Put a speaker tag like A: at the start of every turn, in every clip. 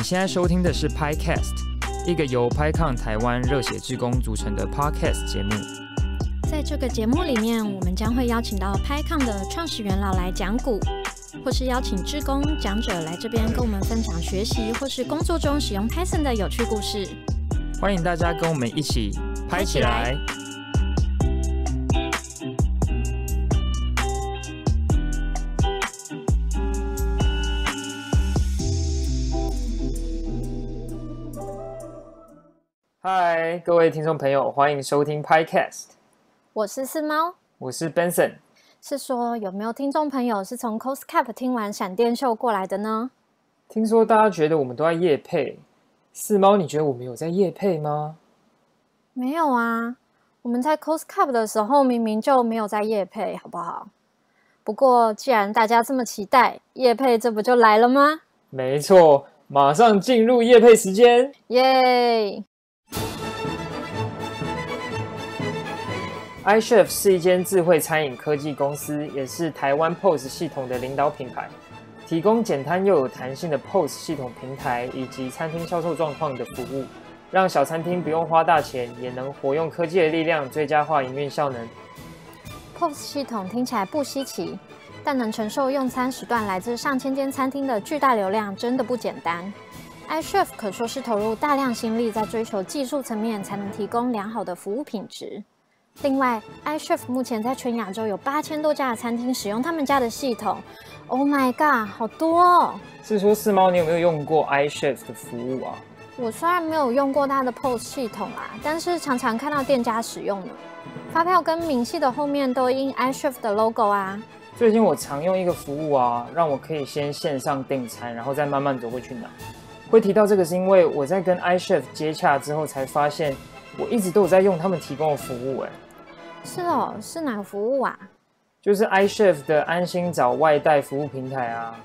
A: 你现在收听的是 PiCast，一个由 PiCon 台湾热血志工组成的 Podcast 节目。
B: 在这个节目里面，我们将会邀请到 PiCon 的创始元老来讲股，或是邀请志工讲者来这边跟我们分享学习或是工作中使用 Python 的有趣故事。
A: 欢迎大家跟我们一起拍起来！嗨，各位听众朋友，欢迎收听 PiCast，
B: 我是四猫，
A: 我是 Benson。
B: 是说有没有听众朋友是从 Coscap 听完闪电秀过来的呢？
A: 听说大家觉得我们都在夜配，四猫，你觉得我们有在夜配吗？
B: 没有啊，我们在 Coscap 的时候明明就没有在夜配，好不好？不过既然大家这么期待夜配，这不就来了吗？
A: 没错，马上进入夜配时间，
B: 耶
A: ！iChef 是一间智慧餐饮科技公司，也是台湾 POS 系统的领导品牌，提供简单又有弹性的 POS 系统平台以及餐厅销售状况的服务，让小餐厅不用花大钱，也能活用科技的力量，最佳化营运效能。
B: POS 系统听起来不稀奇，但能承受用餐时段来自上千间餐厅的巨大流量，真的不简单。iChef 可说是投入大量心力，在追求技术层面，才能提供良好的服务品质。另外，iChef 目前在全亚洲有八千多家的餐厅使用他们家的系统。Oh my god，好多！哦！
A: 是说四猫，你有没有用过 iChef 的服务啊？
B: 我虽然没有用过它的 POS 系统啊，但是常常看到店家使用呢。发票跟明细的后面都印 iChef 的 logo 啊。
A: 最近我常用一个服务啊，让我可以先线上订餐，然后再慢慢走过去拿。会提到这个是因为我在跟 iChef 接洽之后才发现。我一直都有在用他们提供的服务，哎，
B: 是哦，是哪个服务啊？
A: 就是 iChef 的安心找外带服务平台啊。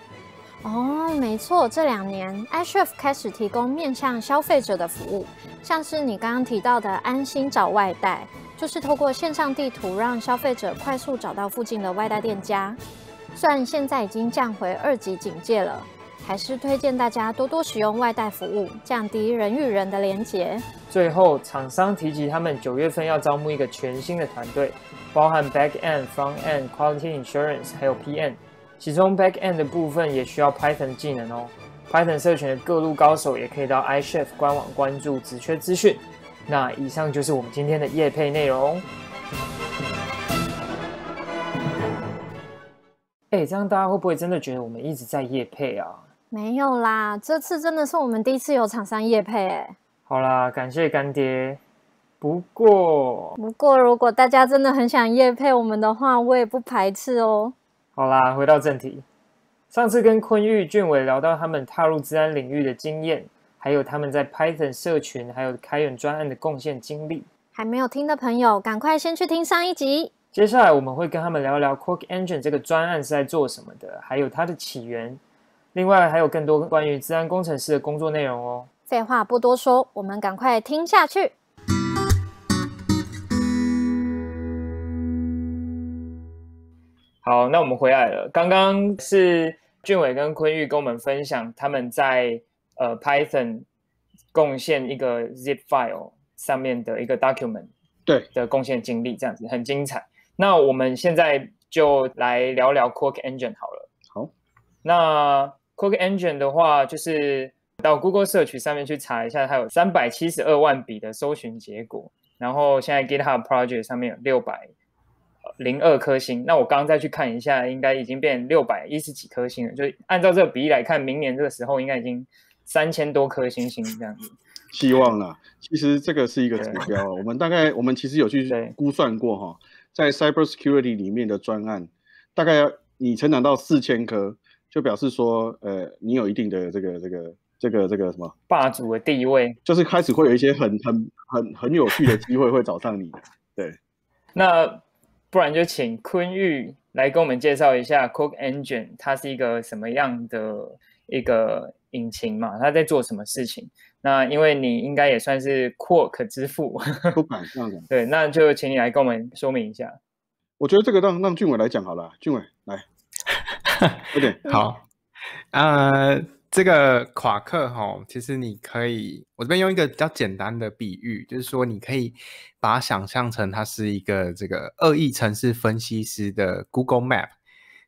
B: 哦，没错，这两年 iChef 开始提供面向消费者的服务，像是你刚刚提到的安心找外带，就是透过线上地图让消费者快速找到附近的外带店家。虽然现在已经降回二级警戒了。还是推荐大家多多使用外带服务，降低人与人的连结。
A: 最后，厂商提及他们九月份要招募一个全新的团队，包含 Back End、Front End、Quality Insurance，还有 PM。其中 Back End 的部分也需要 Python 技能哦。Python 社群的各路高手也可以到 iChef 官网关注职缺资讯。那以上就是我们今天的夜配内容。哎，这样大家会不会真的觉得我们一直在夜配啊？
B: 没有啦，这次真的是我们第一次有厂商夜配哎。
A: 好啦，感谢干爹。不过，
B: 不过如果大家真的很想夜配我们的话，我也不排斥哦。
A: 好啦，回到正题。上次跟坤玉、俊伟聊到他们踏入治安领域的经验，还有他们在 Python 社群还有开源专案的贡献经历。
B: 还没有听的朋友，赶快先去听上一集。
A: 接下来我们会跟他们聊聊 Quark Engine 这个专案是在做什么的，还有它的起源。另外还有更多关于治安工程师的工作内容哦。
B: 废话不多说，我们赶快听下去。
A: 好，那我们回来了。刚刚是俊伟跟坤玉跟我们分享他们在呃 Python 贡献一个 zip file 上面的一个 document
C: 对
A: 的贡献经历，这样子很精彩。那我们现在就来聊聊 Quark Engine 好了。
C: 好，
A: 那。Quark Engine 的话，就是到 Google Search 上面去查一下，它有三百七十二万笔的搜寻结果。然后现在 GitHub Project 上面有六百零二颗星。那我刚刚再去看一下，应该已经变六百一十几颗星了。就按照这个比例来看，明年这个时候应该已经三千多颗星星这样子。
C: 希望啦，其实这个是一个指标。我们大概我们其实有去估算过哈，在 Cyber Security 里面的专案，大概你成长到四千颗。就表示说，呃，你有一定的这个、这个、这个、这个什么
A: 霸主的地位，
C: 就是开始会有一些很、很、很、很有趣的机会会找上你。对，
A: 那不然就请坤玉来跟我们介绍一下 Quark Engine，它是一个什么样的一个引擎嘛？它在做什么事情？那因为你应该也算是 Quark 之父，
C: 不敢这样讲。
A: 对，那就请你来跟我们说明一下。
C: 我觉得这个让让俊伟来讲好了，俊伟来。
D: OK，好，呃，这个夸克哈，其实你可以，我这边用一个比较简单的比喻，就是说你可以把它想象成它是一个这个恶意城市分析师的 Google Map，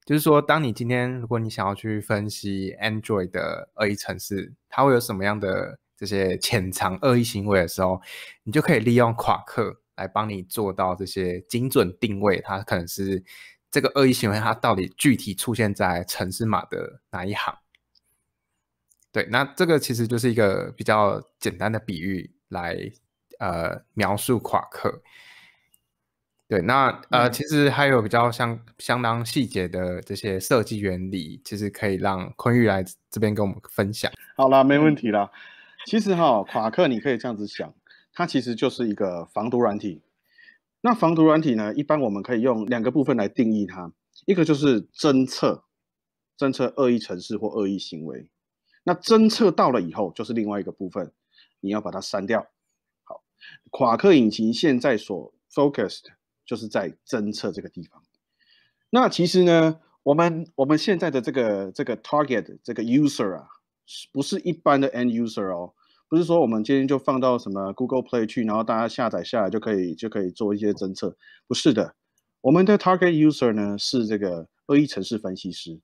D: 就是说，当你今天如果你想要去分析 Android 的恶意城市，它会有什么样的这些潜藏恶意行为的时候，你就可以利用夸克来帮你做到这些精准定位，它可能是这个恶意行为，它到底具体出现在城市码的哪一行。对，那这个其实就是一个比较简单的比喻来呃描述夸克。对，那呃其实还有比较相相当细节的这些设计原理，其实可以让坤玉来这边跟我们分享。
C: 好啦，没问题啦。其实哈，夸克你可以这样子想，它其实就是一个防毒软体。那防毒软体呢，一般我们可以用两个部分来定义它，一个就是侦测，侦测恶意程式或恶意行为。那侦测到了以后，就是另外一个部分，你要把它删掉。好，夸克引擎现在所 focused 就是在侦测这个地方。那其实呢，我们我们现在的这个这个 target 这个 user 啊，不是一般的 end user 哦，不是说我们今天就放到什么 Google Play 去，然后大家下载下来就可以就可以做一些侦测，不是的。我们的 target user 呢是这个恶意程式分析师，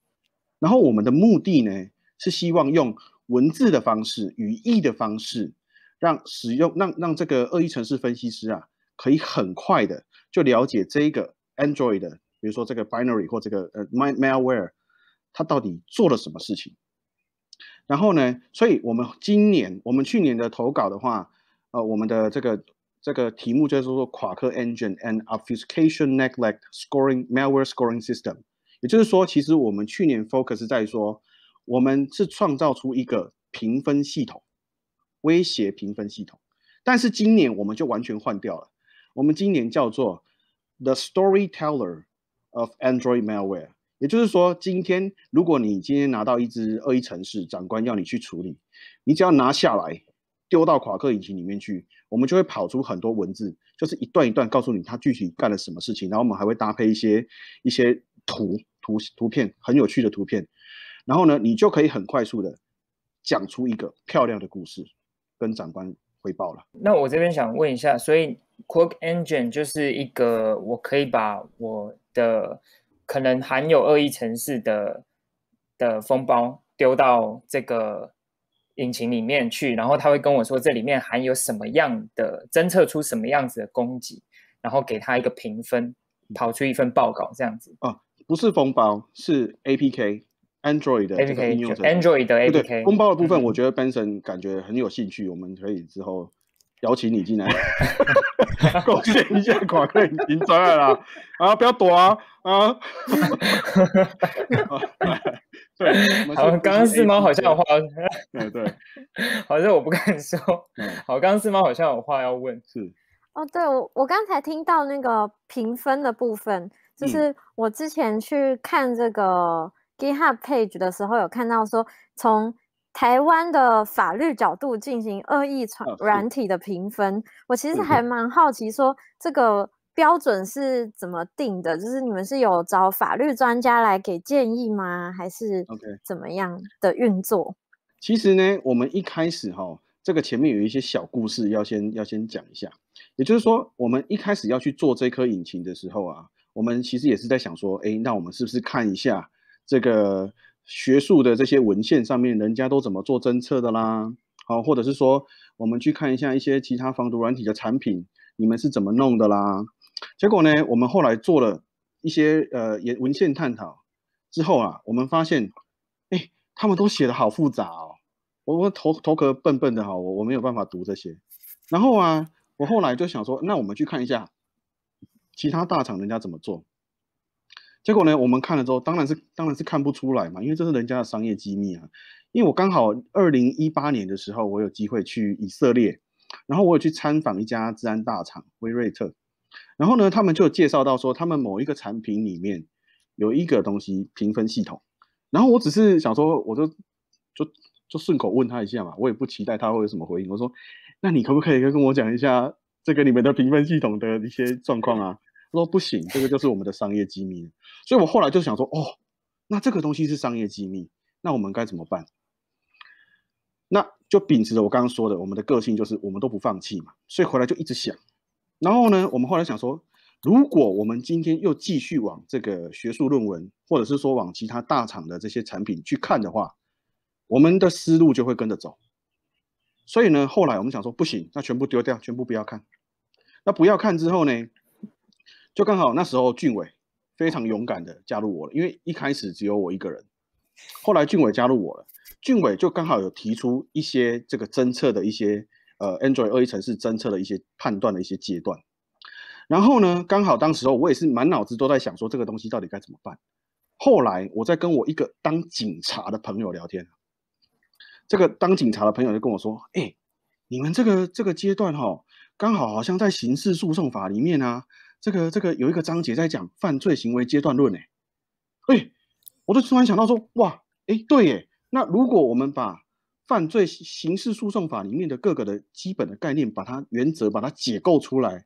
C: 然后我们的目的呢。是希望用文字的方式、语义的方式，让使用让让这个恶意程式分析师啊，可以很快的就了解这个 Android 的，比如说这个 binary 或这个呃 malware，它到底做了什么事情。然后呢，所以我们今年我们去年的投稿的话，呃，我们的这个这个题目就是说夸克 engine and obfuscation neglect scoring malware scoring system，也就是说，其实我们去年 focus 在说。我们是创造出一个评分系统，威胁评分系统，但是今年我们就完全换掉了。我们今年叫做 The Storyteller of Android Malware，也就是说，今天如果你今天拿到一只恶意程式，长官要你去处理，你只要拿下来丢到夸克引擎里面去，我们就会跑出很多文字，就是一段一段告诉你他具体干了什么事情，然后我们还会搭配一些一些图图图片，很有趣的图片。然后呢，你就可以很快速的讲出一个漂亮的故事，跟长官汇报了。
A: 那我这边想问一下，所以 Quark Engine 就是一个我可以把我的可能含有恶意程式的的封包丢到这个引擎里面去，然后他会跟我说这里面含有什么样的，侦测出什么样子的攻击，然后给他一个评分，跑出一份报告这样子。
C: 哦，不是封包，是 APK。Android 的这个应用
A: ，Android 的 APK
C: 封包的部分，我觉得 Benson 感觉很有兴趣，我们可以之后邀请你进来 贡献一下广告引擎专案啦！啊，不要躲啊啊！对，
A: 好，刚刚四猫好像有话，
C: 对对，
A: 好像我不敢说。好，刚刚四猫好像有话要问，
C: 是
B: 哦，对我我刚才听到那个评分的部分，就是我之前去看这个。GitHub page 的时候有看到说，从台湾的法律角度进行恶意传软体的评分，我其实还蛮好奇，说这个标准是怎么定的？就是你们是有找法律专家来给建议吗？还是怎么样的运作？
C: 其实呢，我们一开始哈，这个前面有一些小故事要先要先讲一下，也就是说，我们一开始要去做这颗引擎的时候啊，我们其实也是在想说，哎，那我们是不是看一下？这个学术的这些文献上面，人家都怎么做侦测的啦？好，或者是说，我们去看一下一些其他防毒软体的产品，你们是怎么弄的啦？结果呢，我们后来做了一些呃也文献探讨之后啊，我们发现，哎，他们都写的好复杂哦，我我头头壳笨笨的哈，我我没有办法读这些。然后啊，我后来就想说，那我们去看一下其他大厂人家怎么做。结果呢？我们看了之后，当然是当然是看不出来嘛，因为这是人家的商业机密啊。因为我刚好二零一八年的时候，我有机会去以色列，然后我有去参访一家治安大厂威瑞特，然后呢，他们就介绍到说，他们某一个产品里面有一个东西评分系统，然后我只是想说，我就就就顺口问他一下嘛，我也不期待他会有什么回应。我说，那你可不可以跟我讲一下这个你们的评分系统的一些状况啊？说不行，这个就是我们的商业机密。所以我后来就想说，哦，那这个东西是商业机密，那我们该怎么办？那就秉持着我刚刚说的，我们的个性就是我们都不放弃嘛，所以回来就一直想。然后呢，我们后来想说，如果我们今天又继续往这个学术论文，或者是说往其他大厂的这些产品去看的话，我们的思路就会跟着走。所以呢，后来我们想说，不行，那全部丢掉，全部不要看。那不要看之后呢，就刚好那时候俊伟非常勇敢的加入我了，因为一开始只有我一个人，后来俊伟加入我了，俊伟就刚好有提出一些这个侦测的一些呃 Android 二一程式侦测的一些判断的一些阶段。然后呢，刚好当时候我也是满脑子都在想说这个东西到底该怎么办。后来我在跟我一个当警察的朋友聊天。这个当警察的朋友就跟我说：“哎，你们这个这个阶段哈，刚好好像在刑事诉讼法里面啊，这个这个有一个章节在讲犯罪行为阶段论。哎，哎，我就突然想到说，哇，哎，对耶，那如果我们把犯罪刑事诉讼法里面的各个的基本的概念，把它原则把它解构出来，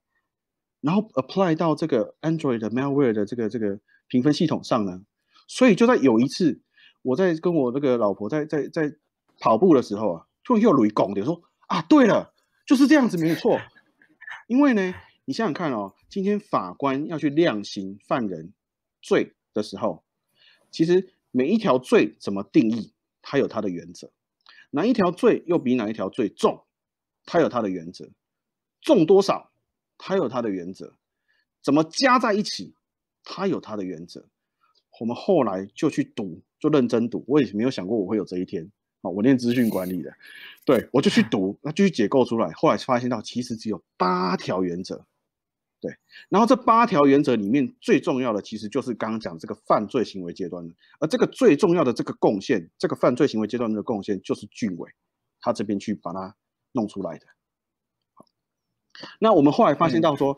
C: 然后 apply 到这个 Android 的 malware 的这个这个评分系统上呢？所以就在有一次，我在跟我那个老婆在在在。”跑步的时候啊，突然又雷拱的说啊，对了，就是这样子，没错。因为呢，你想想看哦，今天法官要去量刑犯人罪的时候，其实每一条罪怎么定义，它有它的原则。哪一条罪又比哪一条罪重，它有它的原则。重多少，它有它的原则。怎么加在一起，它有它的原则。我们后来就去赌，就认真赌。我也没有想过我会有这一天啊。我念资讯管理的，对我就去读，那继续解构出来。后来发现到其实只有八条原则，对。然后这八条原则里面最重要的，其实就是刚刚讲这个犯罪行为阶段的。而这个最重要的这个贡献，这个犯罪行为阶段的贡献，就是俊伟他这边去把它弄出来的。好那我们后来发现到说，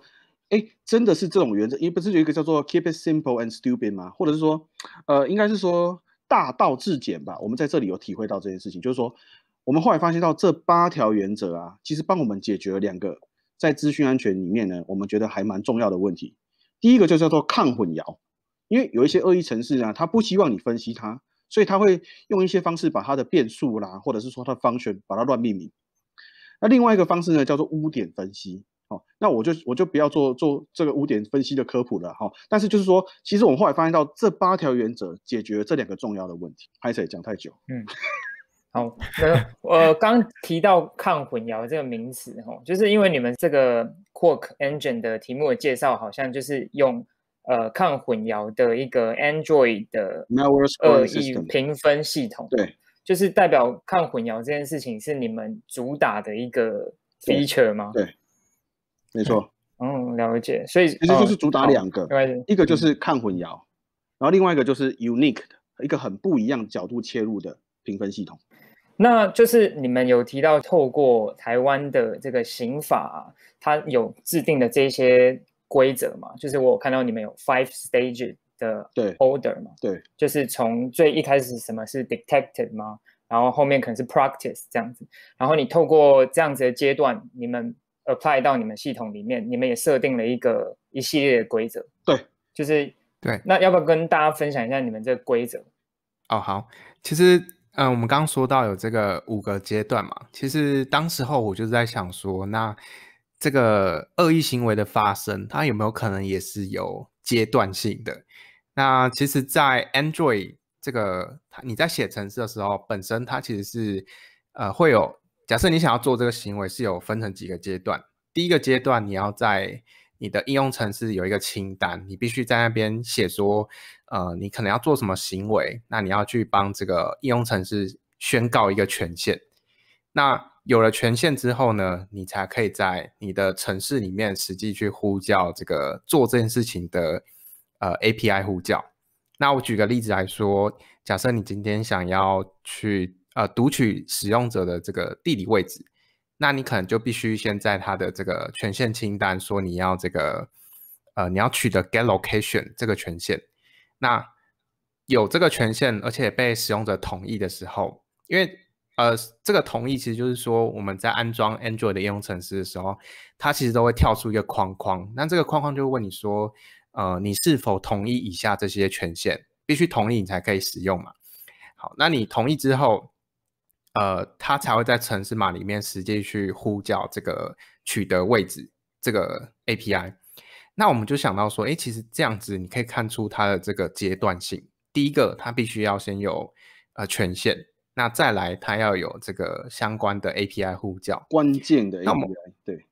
C: 哎，真的是这种原则，因为不是有一个叫做 keep it simple and stupid 吗？或者是说，呃，应该是说。大道至简吧，我们在这里有体会到这件事情，就是说，我们后来发现到这八条原则啊，其实帮我们解决了两个在资讯安全里面呢，我们觉得还蛮重要的问题。第一个就叫做抗混淆，因为有一些恶意程式啊，他不希望你分析它，所以他会用一些方式把它的变数啦，或者是说它的方选把它乱命名。那另外一个方式呢，叫做污点分析。哦，那我就我就不要做做这个污点分析的科普了哈。但是就是说，其实我们后来发现到这八条原则解决了这两个重要的问题。拍谁讲太久？
A: 嗯，好，那我刚提到抗混淆这个名词哈，就是因为你们这个 Quark Engine 的题目的介绍，好像就是用呃抗混淆的一个 Android 的恶意评分系统，
C: 对，
A: 就是代表抗混淆这件事情是你们主打的一个 feature 吗？
C: 对。没错，
A: 嗯，了解。所以
C: 其实就是主打两个，一个就是抗混淆，然后另外一个就是 unique 的一个很不一样角度切入的评分系统。
A: 那就是你们有提到透过台湾的这个刑法，它有制定的这些规则嘛？就是我看到你们有 five stages 的
C: 对
A: order 嘛？
C: 对，
A: 就是从最一开始什么是 detected 吗？然后后面可能是 practice 这样子，然后你透过这样子的阶段，你们。apply 到你们系统里面，你们也设定了一个一系列的规则。
C: 对，
A: 就是
D: 对。
A: 那要不要跟大家分享一下你们这个规则？
D: 哦，好。其实，嗯，我们刚刚说到有这个五个阶段嘛。其实当时候我就在想说，那这个恶意行为的发生，它有没有可能也是有阶段性的？那其实，在 Android 这个，你在写程式的时候，本身它其实是呃会有。假设你想要做这个行为，是有分成几个阶段。第一个阶段，你要在你的应用程式有一个清单，你必须在那边写说，呃，你可能要做什么行为，那你要去帮这个应用程式宣告一个权限。那有了权限之后呢，你才可以在你的城市里面实际去呼叫这个做这件事情的呃 API 呼叫。那我举个例子来说，假设你今天想要去呃，读取使用者的这个地理位置，那你可能就必须先在他的这个权限清单说你要这个，呃，你要取得 get location 这个权限。那有这个权限，而且被使用者同意的时候，因为呃，这个同意其实就是说我们在安装 Android 的应用程式的时候，它其实都会跳出一个框框，那这个框框就会问你说，呃，你是否同意以下这些权限？必须同意你才可以使用嘛。好，那你同意之后。呃，他才会在城市码里面实际去呼叫这个取得位置这个 API。那我们就想到说，哎，其实这样子你可以看出它的这个阶段性。第一个，它必须要先有呃权限，那再来它要有这个相关的 API 呼叫，
C: 关键的 API。对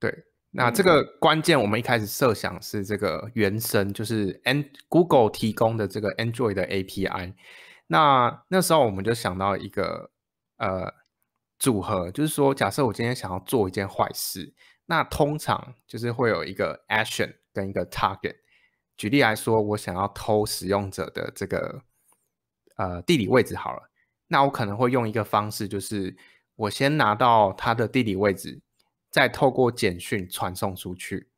D: 对，那这个关键我们一开始设想是这个原生，就是 N Google 提供的这个 Android 的 API。那那时候我们就想到一个。呃，组合就是说，假设我今天想要做一件坏事，那通常就是会有一个 action 跟一个 target。举例来说，我想要偷使用者的这个呃地理位置好了，那我可能会用一个方式，就是我先拿到他的地理位置，再透过简讯传送出去。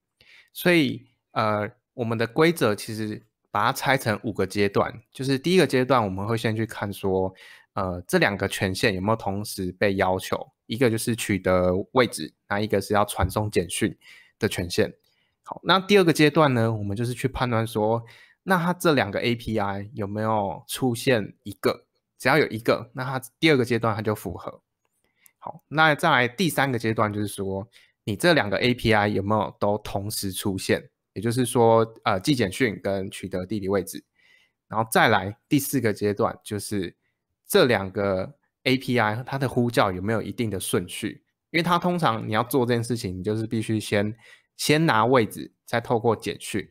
D: 所以呃，我们的规则其实把它拆成五个阶段，就是第一个阶段我们会先去看说。呃，这两个权限有没有同时被要求？一个就是取得位置，那一个是要传送简讯的权限。好，那第二个阶段呢，我们就是去判断说，那它这两个 API 有没有出现一个？只要有一个，那它第二个阶段它就符合。好，那再来第三个阶段就是说，你这两个 API 有没有都同时出现？也就是说，呃，寄简讯跟取得地理位置。然后再来第四个阶段就是。这两个 API 它的呼叫有没有一定的顺序？因为它通常你要做这件事情，你就是必须先先拿位置，再透过简讯。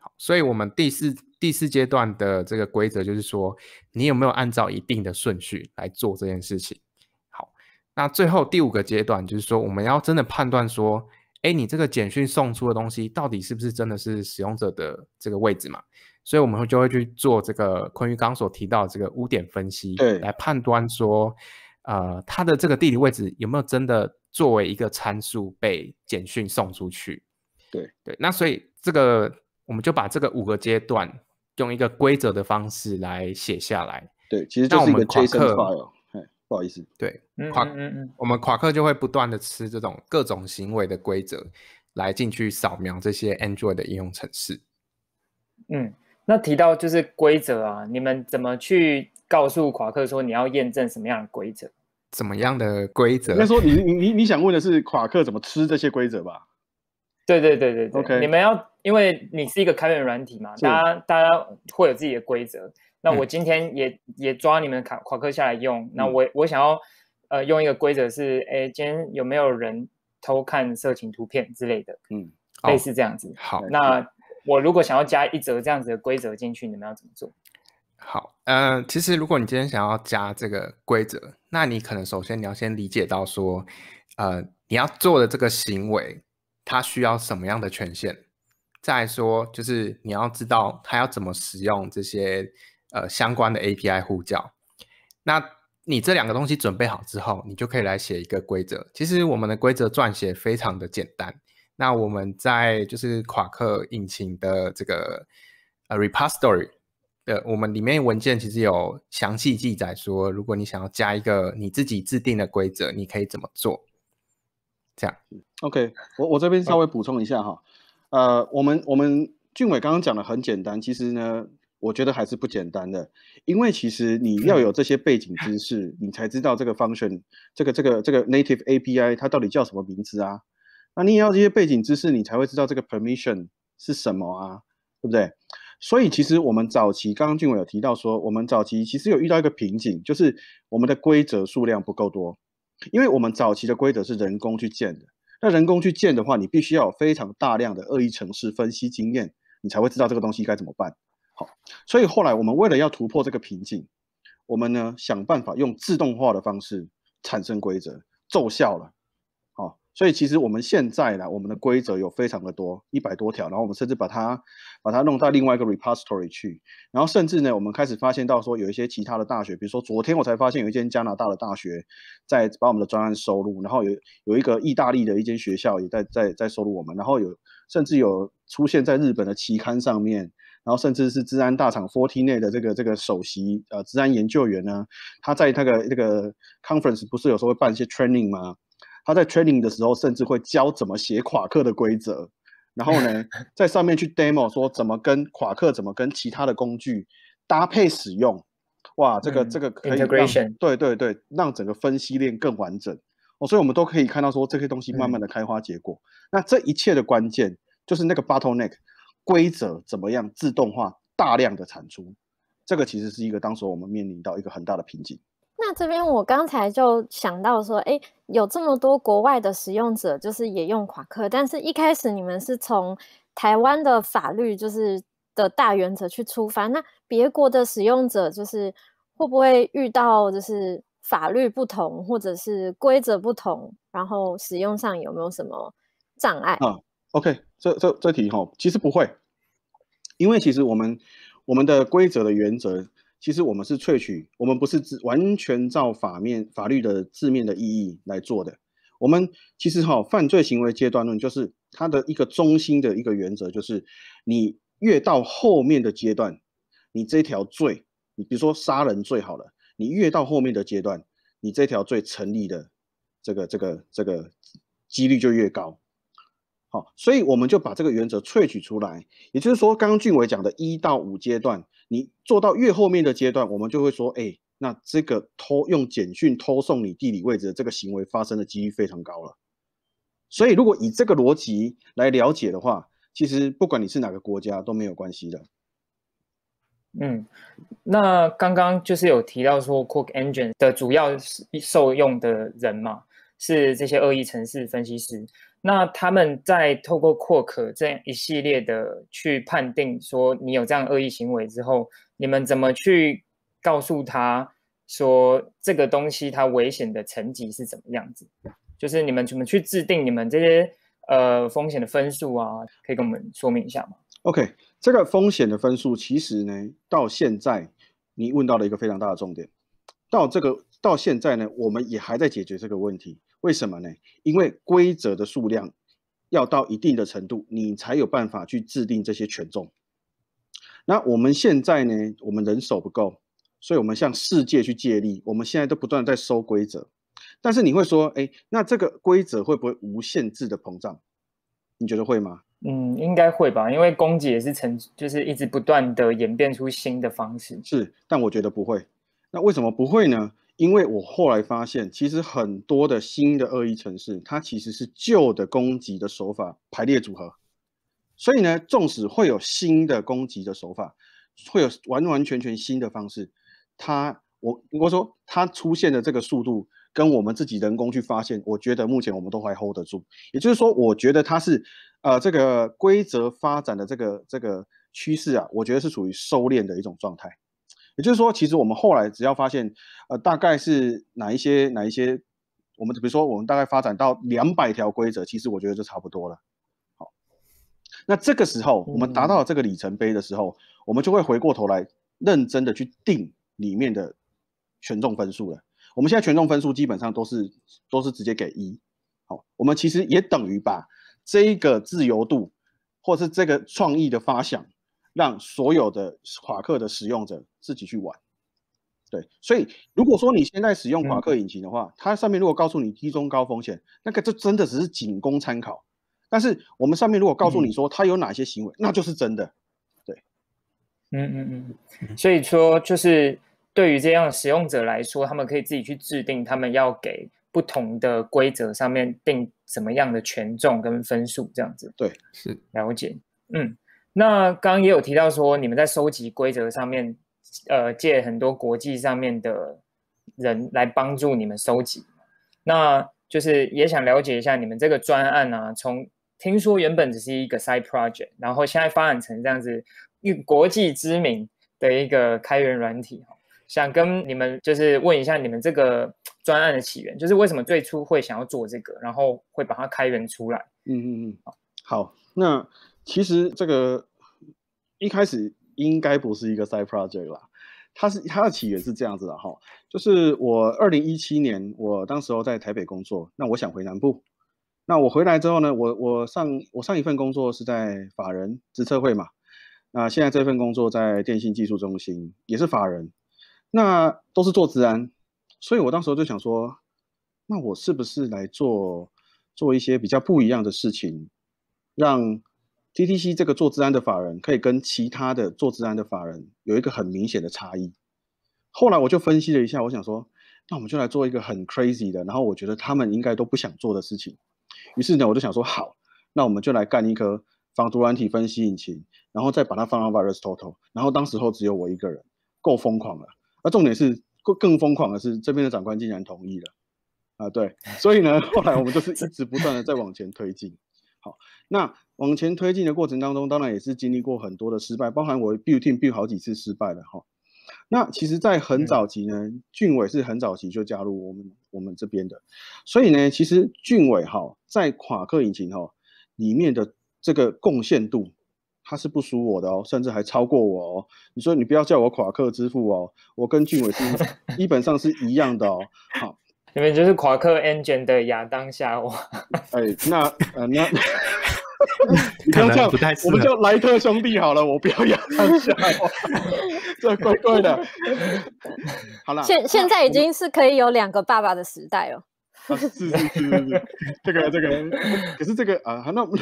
D: 好，所以我们第四第四阶段的这个规则就是说，你有没有按照一定的顺序来做这件事情？好，那最后第五个阶段就是说，我们要真的判断说，哎，你这个简讯送出的东西到底是不是真的是使用者的这个位置嘛？所以，我们会就会去做这个坤玉刚所提到这个污点分析，
C: 对，
D: 来判断说，呃，它的这个地理位置有没有真的作为一个参数被简讯送出去？
C: 对
D: 对，那所以这个我们就把这个五个阶段用一个规则的方式来写下来。
C: 对，其实就是一个 JSON file。不好意思，
D: 对，夸嗯嗯，我们夸克就会不断的吃这种各种行为的规则来进去扫描这些 Android 的应用程式。
A: 嗯。那提到就是规则啊，你们怎么去告诉夸克说你要验证什么样的规则？
D: 怎么样的规则？
C: 应该说你你你你想问的是夸克怎么吃这些规则吧？
A: 对对对对对。
C: OK，
A: 你们要因为你是一个开源软体嘛，大家大家会有自己的规则。那我今天也也抓你们卡夸克下来用。那我我想要呃用一个规则是，哎，今天有没有人偷看色情图片之类的？嗯，类似这样子。
D: 好，
A: 那。我如果想要加一则这样子的规则进去，你们要怎么做？
D: 好，嗯，其实如果你今天想要加这个规则，那你可能首先你要先理解到说，呃，你要做的这个行为，它需要什么样的权限？再说就是你要知道它要怎么使用这些呃相关的 API 呼叫。那你这两个东西准备好之后，你就可以来写一个规则。其实我们的规则撰写非常的简单。那我们在就是夸克引擎的这个呃 repository 的，我们里面文件其实有详细记载说，如果你想要加一个你自己制定的规则，你可以怎么做？这样
C: ，OK，我我这边稍微补充一下哈，呃，我们我们俊伟刚刚讲的很简单，其实呢，我觉得还是不简单的，因为其实你要有这些背景知识，你才知道这个 function 这个这个这个 native API 它到底叫什么名字啊？那你也要这些背景知识，你才会知道这个 permission 是什么啊，对不对？所以其实我们早期刚刚俊伟有提到说，我们早期其实有遇到一个瓶颈，就是我们的规则数量不够多，因为我们早期的规则是人工去建的。那人工去建的话，你必须要有非常大量的恶意程式分析经验，你才会知道这个东西该怎么办。好，所以后来我们为了要突破这个瓶颈，我们呢想办法用自动化的方式产生规则，奏效了。所以其实我们现在呢，我们的规则有非常的多，一百多条，然后我们甚至把它把它弄到另外一个 repository 去，然后甚至呢，我们开始发现到说有一些其他的大学，比如说昨天我才发现有一间加拿大的大学在把我们的专案收录，然后有有一个意大利的一间学校也在在在收录我们，然后有甚至有出现在日本的期刊上面，然后甚至是治安大厂 Forty 内的这个这个首席呃治安研究员呢，他在那个那个 conference 不是有时候会办一些 training 吗？他在 training 的时候，甚至会教怎么写夸克的规则，然后呢，在上面去 demo 说怎么跟夸克怎么跟其他的工具搭配使用。哇，这个这个可以让对对对，让整个分析链更完整哦，所以我们都可以看到说这些东西慢慢的开花结果。那这一切的关键就是那个 bottleneck 规则怎么样自动化大量的产出，这个其实是一个当时我们面临到一个很大的瓶颈。
B: 那这边我刚才就想到说，哎，有这么多国外的使用者，就是也用夸克，但是一开始你们是从台湾的法律就是的大原则去出发，那别国的使用者就是会不会遇到就是法律不同或者是规则不同，然后使用上有没有什么障碍？
C: 啊，OK，这这这题哈，其实不会，因为其实我们我们的规则的原则。其实我们是萃取，我们不是字完全照法面法律的字面的意义来做的。我们其实哈犯罪行为阶段论就是它的一个中心的一个原则，就是你越到后面的阶段，你这条罪，你比如说杀人罪好了，你越到后面的阶段，你这条罪成立的这个这个这个几率就越高。好，所以我们就把这个原则萃取出来，也就是说，刚刚俊伟讲的一到五阶段。你做到越后面的阶段，我们就会说，哎，那这个偷用简讯偷送你地理位置的这个行为发生的几率非常高了。所以，如果以这个逻辑来了解的话，其实不管你是哪个国家都没有关系的。
A: 嗯，那刚刚就是有提到说，Cook Engine 的主要受用的人嘛，是这些恶意城市分析师。那他们在透过扩可这样一系列的去判定说你有这样恶意行为之后，你们怎么去告诉他说这个东西它危险的层级是怎么样子？就是你们怎么去制定你们这些呃风险的分数啊？可以跟我们说明一下吗
C: ？OK，这个风险的分数其实呢，到现在你问到了一个非常大的重点，到这个到现在呢，我们也还在解决这个问题。为什么呢？因为规则的数量要到一定的程度，你才有办法去制定这些权重。那我们现在呢？我们人手不够，所以我们向世界去借力。我们现在都不断在收规则，但是你会说，哎，那这个规则会不会无限制的膨胀？你觉得会吗？
A: 嗯，应该会吧，因为攻击也是成，就是一直不断的演变出新的方式。
C: 是，但我觉得不会。那为什么不会呢？因为我后来发现，其实很多的新的恶意程式，它其实是旧的攻击的手法排列组合。所以呢，纵使会有新的攻击的手法，会有完完全全新的方式，它我我说它出现的这个速度，跟我们自己人工去发现，我觉得目前我们都还 hold 得住。也就是说，我觉得它是呃这个规则发展的这个这个趋势啊，我觉得是属于收敛的一种状态。也就是说，其实我们后来只要发现，呃，大概是哪一些哪一些，我们比如说我们大概发展到两百条规则，其实我觉得就差不多了。好，那这个时候我们达到这个里程碑的时候，我们就会回过头来认真的去定里面的权重分数了。我们现在权重分数基本上都是都是直接给一。好，我们其实也等于把这一个自由度，或是这个创意的发想。让所有的夸克的使用者自己去玩，对，所以如果说你现在使用夸克引擎的话，它上面如果告诉你低中高风险，那个这真的只是仅供参考。但是我们上面如果告诉你说它有哪些行为，那就是真的。对，
A: 嗯嗯嗯，所以说就是对于这样使用者来说，他们可以自己去制定他们要给不同的规则上面定什么样的权重跟分数，这样子。
C: 对，
D: 是
A: 了解，嗯。那刚刚也有提到说，你们在收集规则上面，呃，借很多国际上面的人来帮助你们收集。那就是也想了解一下你们这个专案啊，从听说原本只是一个 side project，然后现在发展成这样子一国际知名的一个开源软体想跟你们就是问一下你们这个专案的起源，就是为什么最初会想要做这个，然后会把它开源出来？
C: 嗯嗯嗯，好，那。其实这个一开始应该不是一个 side project 啦，它是它的起源是这样子的哈，就是我二零一七年，我当时候在台北工作，那我想回南部，那我回来之后呢，我我上我上一份工作是在法人资策会嘛，那现在这份工作在电信技术中心也是法人，那都是做治安，所以我当时候就想说，那我是不是来做做一些比较不一样的事情，让 TTC 这个做治安的法人可以跟其他的做治安的法人有一个很明显的差异。后来我就分析了一下，我想说，那我们就来做一个很 crazy 的，然后我觉得他们应该都不想做的事情。于是呢，我就想说，好，那我们就来干一颗防毒软体分析引擎，然后再把它放到 VirusTotal。然后当时候只有我一个人，够疯狂了。那重点是更更疯狂的是，这边的长官竟然同意了。啊，对，所以呢，后来我们就是一直不断的在往前推进。好，那往前推进的过程当中，当然也是经历过很多的失败，包含我 build team build 好几次失败了哈。那其实，在很早期呢，俊伟是很早期就加入我们我们这边的，所以呢，其实俊伟哈在夸克引擎哈里面的这个贡献度，他是不输我的哦，甚至还超过我哦。你说你不要叫我夸克之父哦，我跟俊伟是 基本上是一样的哦。好。
A: 你们就是夸克 engine 的亚当夏娃。
C: 哎，那呃那，你不要这样，我们叫莱特兄弟好了，我不要亚当夏娃，这怪怪的。好了，
B: 现现在已经是可以有两个爸爸的时代了。
C: 是是是是是，这个这个，可是这个啊，好那我们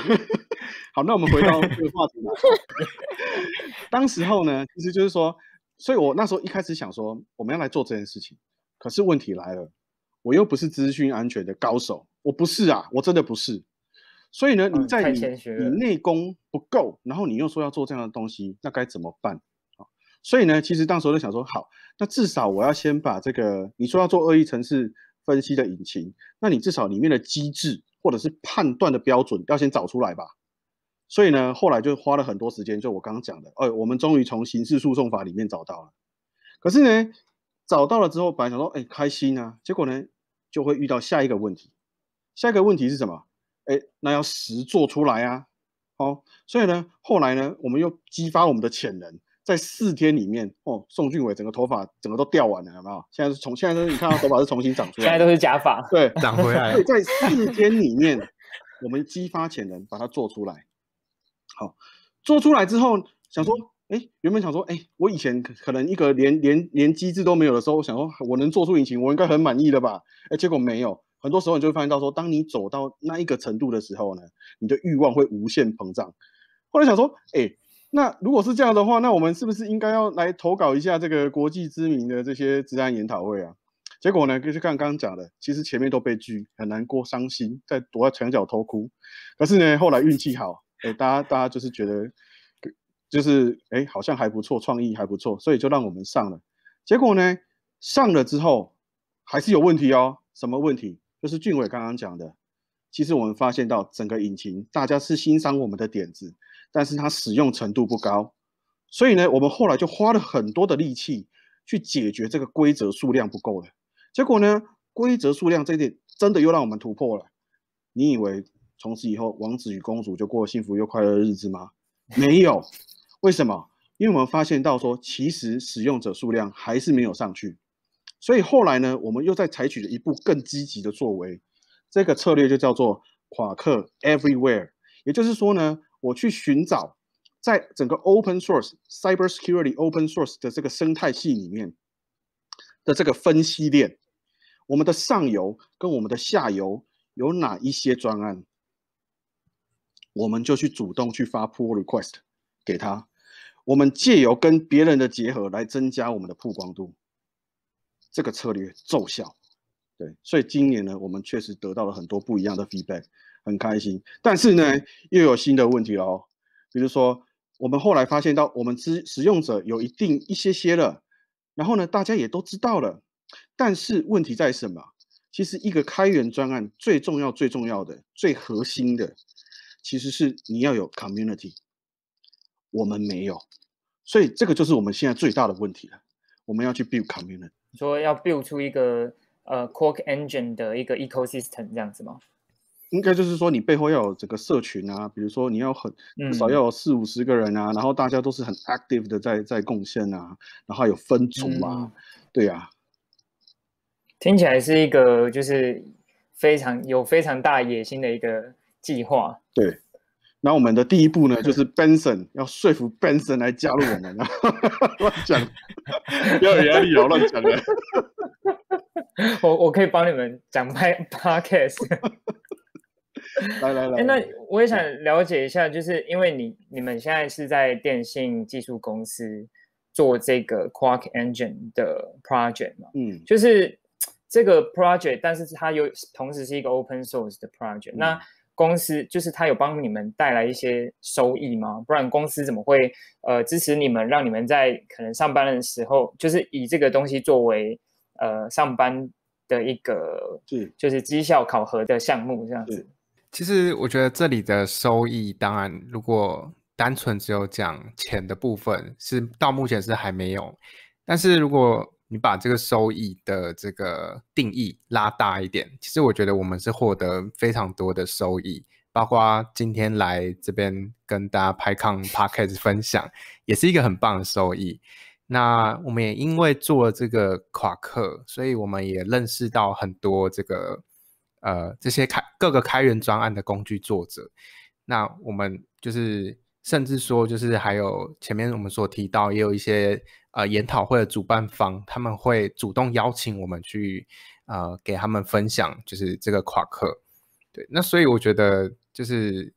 C: 好，那我们回到这个话题嘛。当时候呢，其实就是说，所以我那时候一开始想说，我们要来做这件事情，可是问题来了。我又不是资讯安全的高手，我不是啊，我真的不是。所以呢，你在你你内功不够，然后你又说要做这样的东西，那该怎么办啊？所以呢，其实当时我就想说，好，那至少我要先把这个你说要做恶意城市分析的引擎，那你至少里面的机制或者是判断的标准要先找出来吧。所以呢，后来就花了很多时间，就我刚刚讲的，哦，我们终于从刑事诉讼法里面找到了。可是呢，找到了之后，本来想说，哎，开心啊，结果呢？就会遇到下一个问题，下一个问题是什么？哎，那要实做出来啊！哦，所以呢，后来呢，我们又激发我们的潜能，在四天里面，哦，宋俊伟整个头发整个都掉完了，有没有？现在是从现在是你看到头发是重新长出来，
A: 现在都是假发，
C: 对，
D: 长回来。
C: 在四天里面，我们激发潜能，把它做出来。好，做出来之后，想说。哎，原本想说，哎，我以前可能一个连连连机制都没有的时候，我想说我能做出引擎，我应该很满意了吧？哎，结果没有。很多时候你就会发现到说，当你走到那一个程度的时候呢，你的欲望会无限膨胀。后来想说，哎，那如果是这样的话，那我们是不是应该要来投稿一下这个国际知名的这些治安研讨会啊？结果呢，就是刚刚讲的，其实前面都被拒，很难过，伤心，在躲在墙角偷哭。可是呢，后来运气好，哎，大家大家就是觉得。就是哎，好像还不错，创意还不错，所以就让我们上了。结果呢，上了之后还是有问题哦。什么问题？就是俊伟刚刚讲的。其实我们发现到整个引擎，大家是欣赏我们的点子，但是它使用程度不高。所以呢，我们后来就花了很多的力气去解决这个规则数量不够了。结果呢，规则数量这一点真的又让我们突破了。你以为从此以后王子与公主就过幸福又快乐的日子吗？没有。为什么？因为我们发现到说，其实使用者数量还是没有上去，所以后来呢，我们又在采取了一步更积极的作为，这个策略就叫做夸克 Everywhere。也就是说呢，我去寻找在整个 Open Source Cyber Security Open Source 的这个生态系里面的这个分析链，我们的上游跟我们的下游有哪一些专案，我们就去主动去发 Pull Request 给他。我们借由跟别人的结合来增加我们的曝光度，这个策略奏效。对，所以今年呢，我们确实得到了很多不一样的 feedback，很开心。但是呢，又有新的问题哦。比如说，我们后来发现到，我们使使用者有一定一些些了，然后呢，大家也都知道了。但是问题在什么？其实一个开源专案最重要、最重要的、最核心的，其实是你要有 community。我们没有，所以这个就是我们现在最大的问题了。我们要去 build community，
A: 说要 build 出一个呃 Quark Engine 的一个 ecosystem 这样子吗？
C: 应该就是说你背后要有整个社群啊，比如说你要很至少要有四五十个人啊，然后大家都是很 active 的在在贡献啊，然后有分组啊，对呀。
A: 听起来是一个就是非常有非常大野心的一个计划。
C: 对。那我们的第一步呢，就是 Benson 要说服 Benson 来加入我们啊！乱讲，不要有压力哦，乱讲的。
A: 我我可以帮你们讲拍 Podcast。
C: 来来来，
A: 那我也想了解一下，就是因为你你们现在是在电信技术公司，做这个 Quark Engine 的 project 嘛，
C: 嗯，
A: 就是这个 project，但是它有同时是一个 open source 的 project。那公司就是它有帮你们带来一些收益吗？不然公司怎么会呃支持你们，让你们在可能上班的时候，就是以这个东西作为呃上班的一个
C: 是
A: 就是绩效考核的项目这样子？
D: 其实我觉得这里的收益，当然如果单纯只有讲钱的部分，是到目前是还没有。但是如果你把这个收益的这个定义拉大一点，其实我觉得我们是获得非常多的收益，包括今天来这边跟大家拍抗 podcast 分享，也是一个很棒的收益。那我们也因为做了这个夸克，所以我们也认识到很多这个呃这些开各个开源专案的工具作者。那我们就是甚至说，就是还有前面我们所提到，也有一些。呃，研讨会的主办方他们会主动邀请我们去，呃，给他们分享，就是这个夸克。对，那所以我觉得就是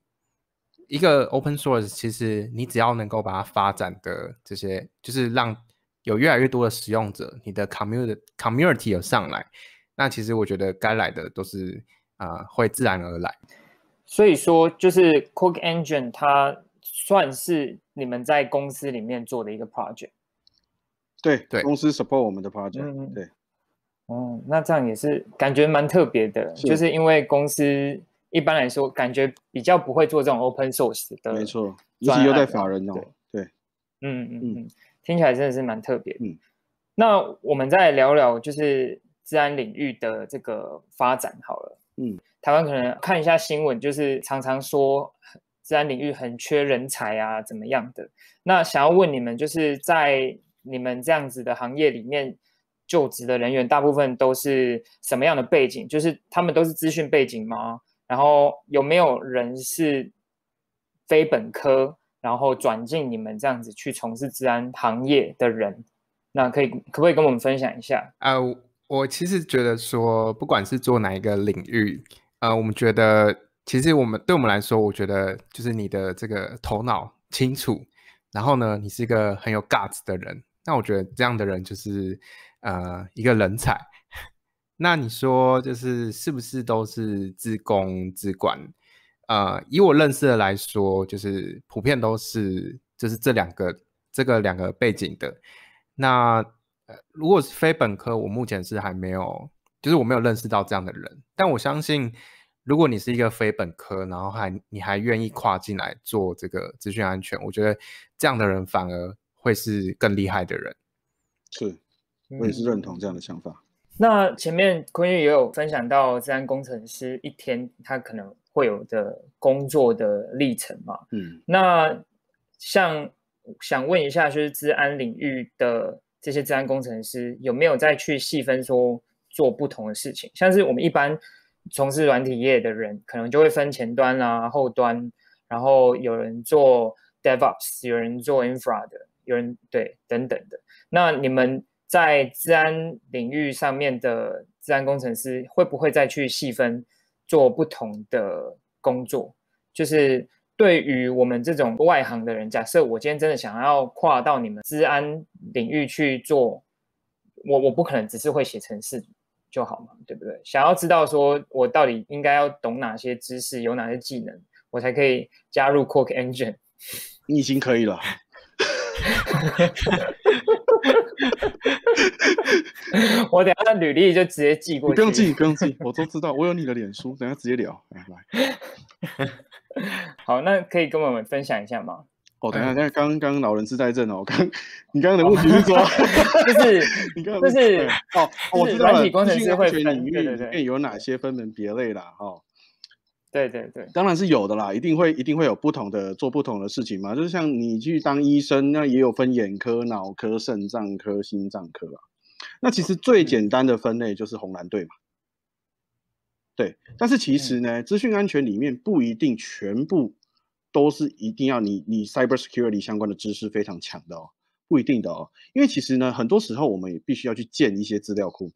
D: 一个 open source，其实你只要能够把它发展的这些，就是让有越来越多的使用者，你的 community community 有上来，那其实我觉得该来的都是啊，会自然而来。
A: 所以说，就是 Quark Engine 它算是你们在公司里面做的一个 project。
C: 对
D: 对，
C: 公司 support 我们的 project，对，
A: 哦，那这样也是感觉蛮特别的，就是因为公司一般来说感觉比较不会做这种 open source 的，
C: 没错，尤其又在法人哦，对，
A: 嗯嗯嗯，听起来真的是蛮特别。嗯，那我们再聊聊就是治安领域的这个发展好了。嗯，台湾可能看一下新闻，就是常常说治安领域很缺人才啊，怎么样的？那想要问你们，就是在你们这样子的行业里面就职的人员，大部分都是什么样的背景？就是他们都是资讯背景吗？然后有没有人是非本科，然后转进你们这样子去从事治安行业的人？那可以可不可以跟我们分享一下？
D: 呃，我其实觉得说，不管是做哪一个领域，呃，我们觉得其实我们对我们来说，我觉得就是你的这个头脑清楚，然后呢，你是一个很有 guts 的人。那我觉得这样的人就是呃一个人才。那你说就是是不是都是自工自管？呃，以我认识的来说，就是普遍都是就是这两个这个两个背景的。那呃如果是非本科，我目前是还没有，就是我没有认识到这样的人。但我相信，如果你是一个非本科，然后还你还愿意跨进来做这个资讯安全，我觉得这样的人反而。会是更厉害的人，
C: 是，我也是认同这样的想法。
A: 那前面坤玉也有分享到，治安工程师一天他可能会有的工作的历程嘛？嗯，那像想问一下，就是治安领域的这些治安工程师有没有再去细分说做不同的事情？像是我们一般从事软体业的人，可能就会分前端啊、后端，然后有人做 DevOps，有人做 Infra 的。有人对等等的，那你们在治安领域上面的治安工程师会不会再去细分做不同的工作？就是对于我们这种外行的人，假设我今天真的想要跨到你们治安领域去做，我我不可能只是会写程式就好嘛，对不对？想要知道说我到底应该要懂哪些知识，有哪些技能，我才可以加入 Cork Engine。
C: 你已经可以了。
A: 我等下履历就直接寄过去，
C: 不用寄，不用寄，我都知道，我有你的脸书，等下直接聊。来，
A: 好，那可以跟我们分享一下吗？
C: 哦，等下，等下，刚刚老人痴呆症哦，刚你刚刚的问题是说，
A: 就是你刚刚就是
C: 哦，我知道了，
A: 工程师会
C: 分领域里面有哪些分门别类啦，哈。
A: 对对对，
C: 当然是有的啦，一定会一定会有不同的做不同的事情嘛，就是像你去当医生，那也有分眼科、脑科、肾脏科、心脏科啊。那其实最简单的分类就是红蓝队嘛。对，但是其实呢，资讯安全里面不一定全部都是一定要你你 cyber security 相关的知识非常强的哦，不一定的哦，因为其实呢，很多时候我们也必须要去建一些资料库，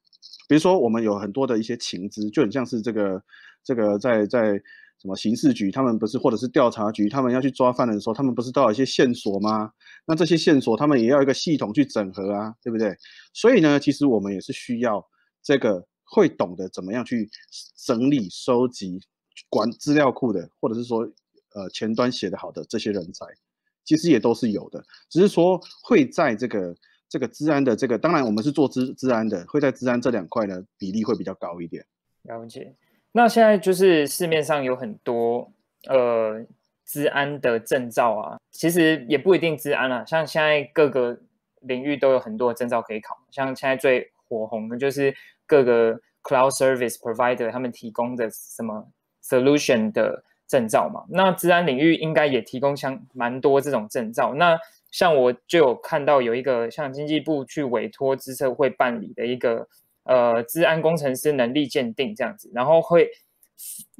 C: 比如说我们有很多的一些情资，就很像是这个。这个在在什么刑事局，他们不是或者是调查局，他们要去抓犯人的时候，他们不是都有一些线索吗？那这些线索他们也要一个系统去整合啊，对不对？所以呢，其实我们也是需要这个会懂得怎么样去整理、收集、管资料库的，或者是说呃前端写得好的这些人才，其实也都是有的，只是说会在这个这个治安的这个，当然我们是做治治安的，会在治安这两块呢比例会比较高一点。
A: 了解。那现在就是市面上有很多呃，治安的证照啊，其实也不一定治安啊，像现在各个领域都有很多证照可以考，像现在最火红的就是各个 cloud service provider 他们提供的什么 solution 的证照嘛。那治安领域应该也提供相蛮多这种证照。那像我就有看到有一个像经济部去委托资策会办理的一个。呃，治安工程师能力鉴定这样子，然后会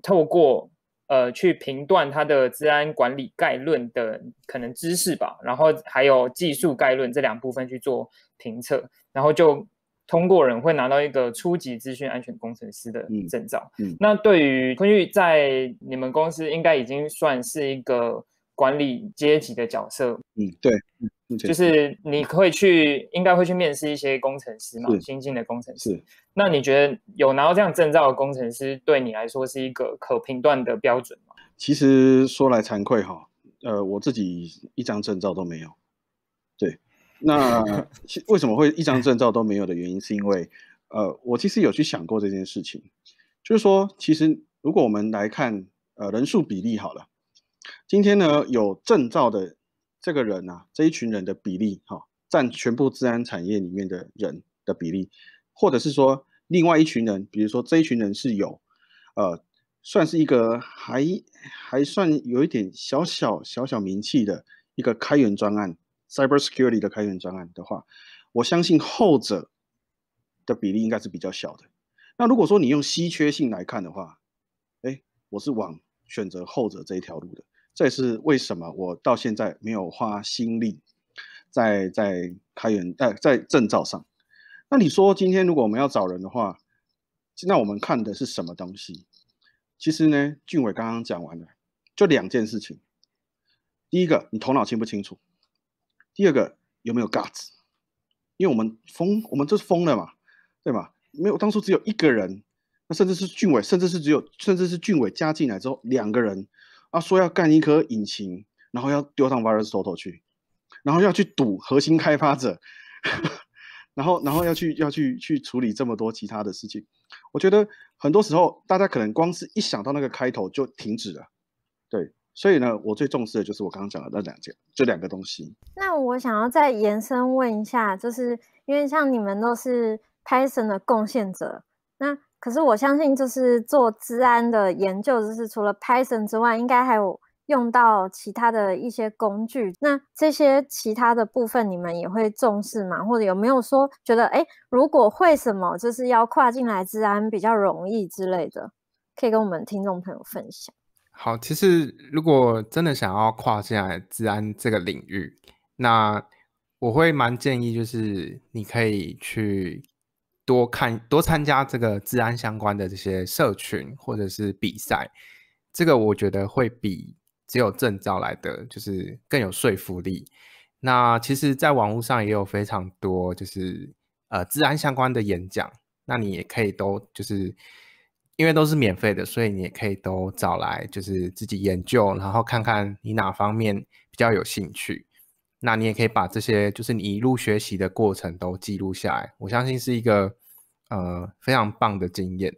A: 透过呃去评断他的治安管理概论的可能知识吧，然后还有技术概论这两部分去做评测，然后就通过人会拿到一个初级资讯安全工程师的证照。嗯那对于坤玉在你们公司应该已经算是一个管理阶级的角色。
C: 嗯，对。
A: 就是你会去，应该会去面试一些工程师嘛，新进的工程师。那你觉得有拿到这样证照的工程师，对你来说是一个可评断的标准吗？
C: 其实说来惭愧哈，呃，我自己一张证照都没有。对，那 为什么会一张证照都没有的原因，是因为呃，我其实有去想过这件事情，就是说，其实如果我们来看呃人数比例好了，今天呢有证照的。这个人啊，这一群人的比例，哈，占全部治安产业里面的人的比例，或者是说另外一群人，比如说这一群人是有，呃，算是一个还还算有一点小小小小名气的一个开源专案，cyber security 的开源专案的话，我相信后者的比例应该是比较小的。那如果说你用稀缺性来看的话，哎，我是往选择后者这一条路的。这也是为什么我到现在没有花心力在在开源在在证照上。那你说今天如果我们要找人的话，那我们看的是什么东西？其实呢，俊伟刚刚讲完了，就两件事情。第一个，你头脑清不清楚？第二个，有没有 guts？因为我们疯，我们就是疯了嘛，对吧？没有当初只有一个人，那甚至是俊伟，甚至是只有，甚至是俊伟加进来之后两个人。啊，说要干一颗引擎，然后要丢上 VirusTotal 去，然后要去赌核心开发者，然后然后要去要去去处理这么多其他的事情。我觉得很多时候大家可能光是一想到那个开头就停止了。对，所以呢，我最重视的就是我刚刚讲的那两件，这两个东西。
B: 那我想要再延伸问一下，就是因为像你们都是 Python 的贡献者，那。可是我相信，就是做治安的研究，就是除了 Python 之外，应该还有用到其他的一些工具。那这些其他的部分，你们也会重视吗？或者有没有说觉得，哎，如果会什么，就是要跨进来治安比较容易之类的，可以跟我们听众朋友分享。
D: 好，其实如果真的想要跨进来治安这个领域，那我会蛮建议，就是你可以去。多看多参加这个治安相关的这些社群或者是比赛，这个我觉得会比只有证照来的就是更有说服力。那其实，在网络上也有非常多就是呃治安相关的演讲，那你也可以都就是因为都是免费的，所以你也可以都找来就是自己研究，然后看看你哪方面比较有兴趣。那你也可以把这些就是你一路学习的过程都记录下来，我相信是一个。呃，非常棒的经验。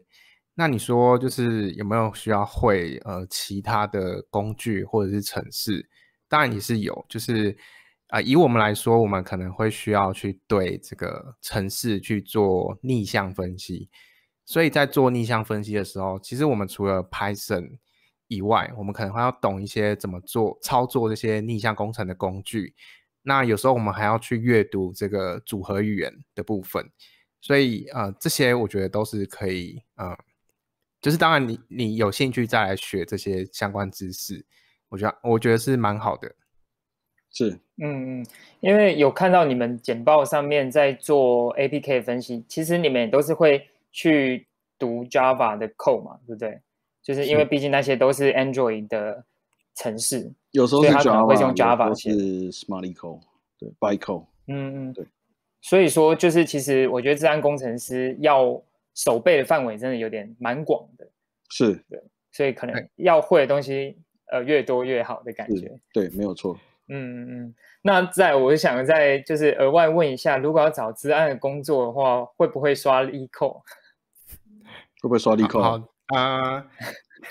D: 那你说，就是有没有需要会呃其他的工具或者是程式？当然也是有，就是啊，以我们来说，我们可能会需要去对这个程式去做逆向分析。所以在做逆向分析的时候，其实我们除了 Python 以外，我们可能还要懂一些怎么做操作这些逆向工程的工具。那有时候我们还要去阅读这个组合语言的部分。所以呃，这些我觉得都是可以，呃，就是当然你你有兴趣再来学这些相关知识，我觉得我觉得是蛮好的。
C: 是，
A: 嗯嗯，因为有看到你们简报上面在做 APK 分析，其实你们也都是会去读 Java 的 code 嘛，对不对？就是因为毕竟那些都是 Android 的城市，
C: 有时候是
A: 他可能会用 Java
C: 写，是 SmartCode，对，Bytecode，
A: 嗯嗯，
C: 对。
A: 所以说，就是其实我觉得治安工程师要手背的范围真的有点蛮广的，
C: 是
A: 对，所以可能要会的东西呃越多越好的感觉，
C: 对，没有错。
A: 嗯嗯嗯，那在我想再就是额外问一下，如果要找治安的工作的话，会不会刷 Eco？？
C: 会不会刷力扣？
D: 好啊，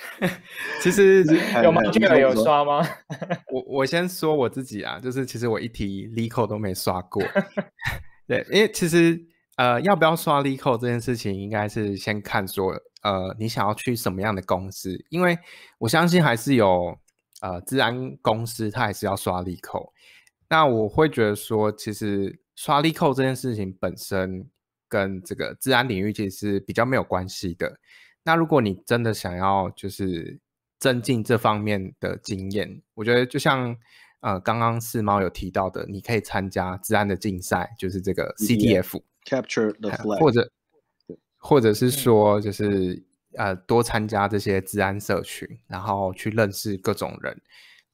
D: 其实
A: 有吗？这个有刷吗？
D: 我我先说我自己啊，就是其实我一题力扣都没刷过。对，因为其实呃，要不要刷力扣这件事情，应该是先看说呃，你想要去什么样的公司，因为我相信还是有。呃，治安公司它还是要刷利扣，那我会觉得说，其实刷利扣这件事情本身跟这个治安领域其实是比较没有关系的。那如果你真的想要就是增进这方面的经验，我觉得就像呃刚刚四猫有提到的，你可以参加治安的竞赛，就是这个
C: CTF，Capture the Flag，
D: 或者或者是说就是。呃，多参加这些治安社群，然后去认识各种人，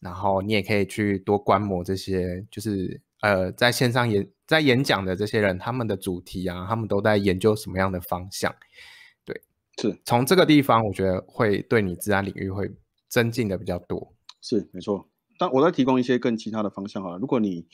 D: 然后你也可以去多观摩这些，就是呃，在线上演在演讲的这些人，他们的主题啊，他们都在研究什么样的方向？对，
C: 是
D: 从这个地方，我觉得会对你自然领域会增进的比较多。
C: 是没错，但我再提供一些更其他的方向啊。如果你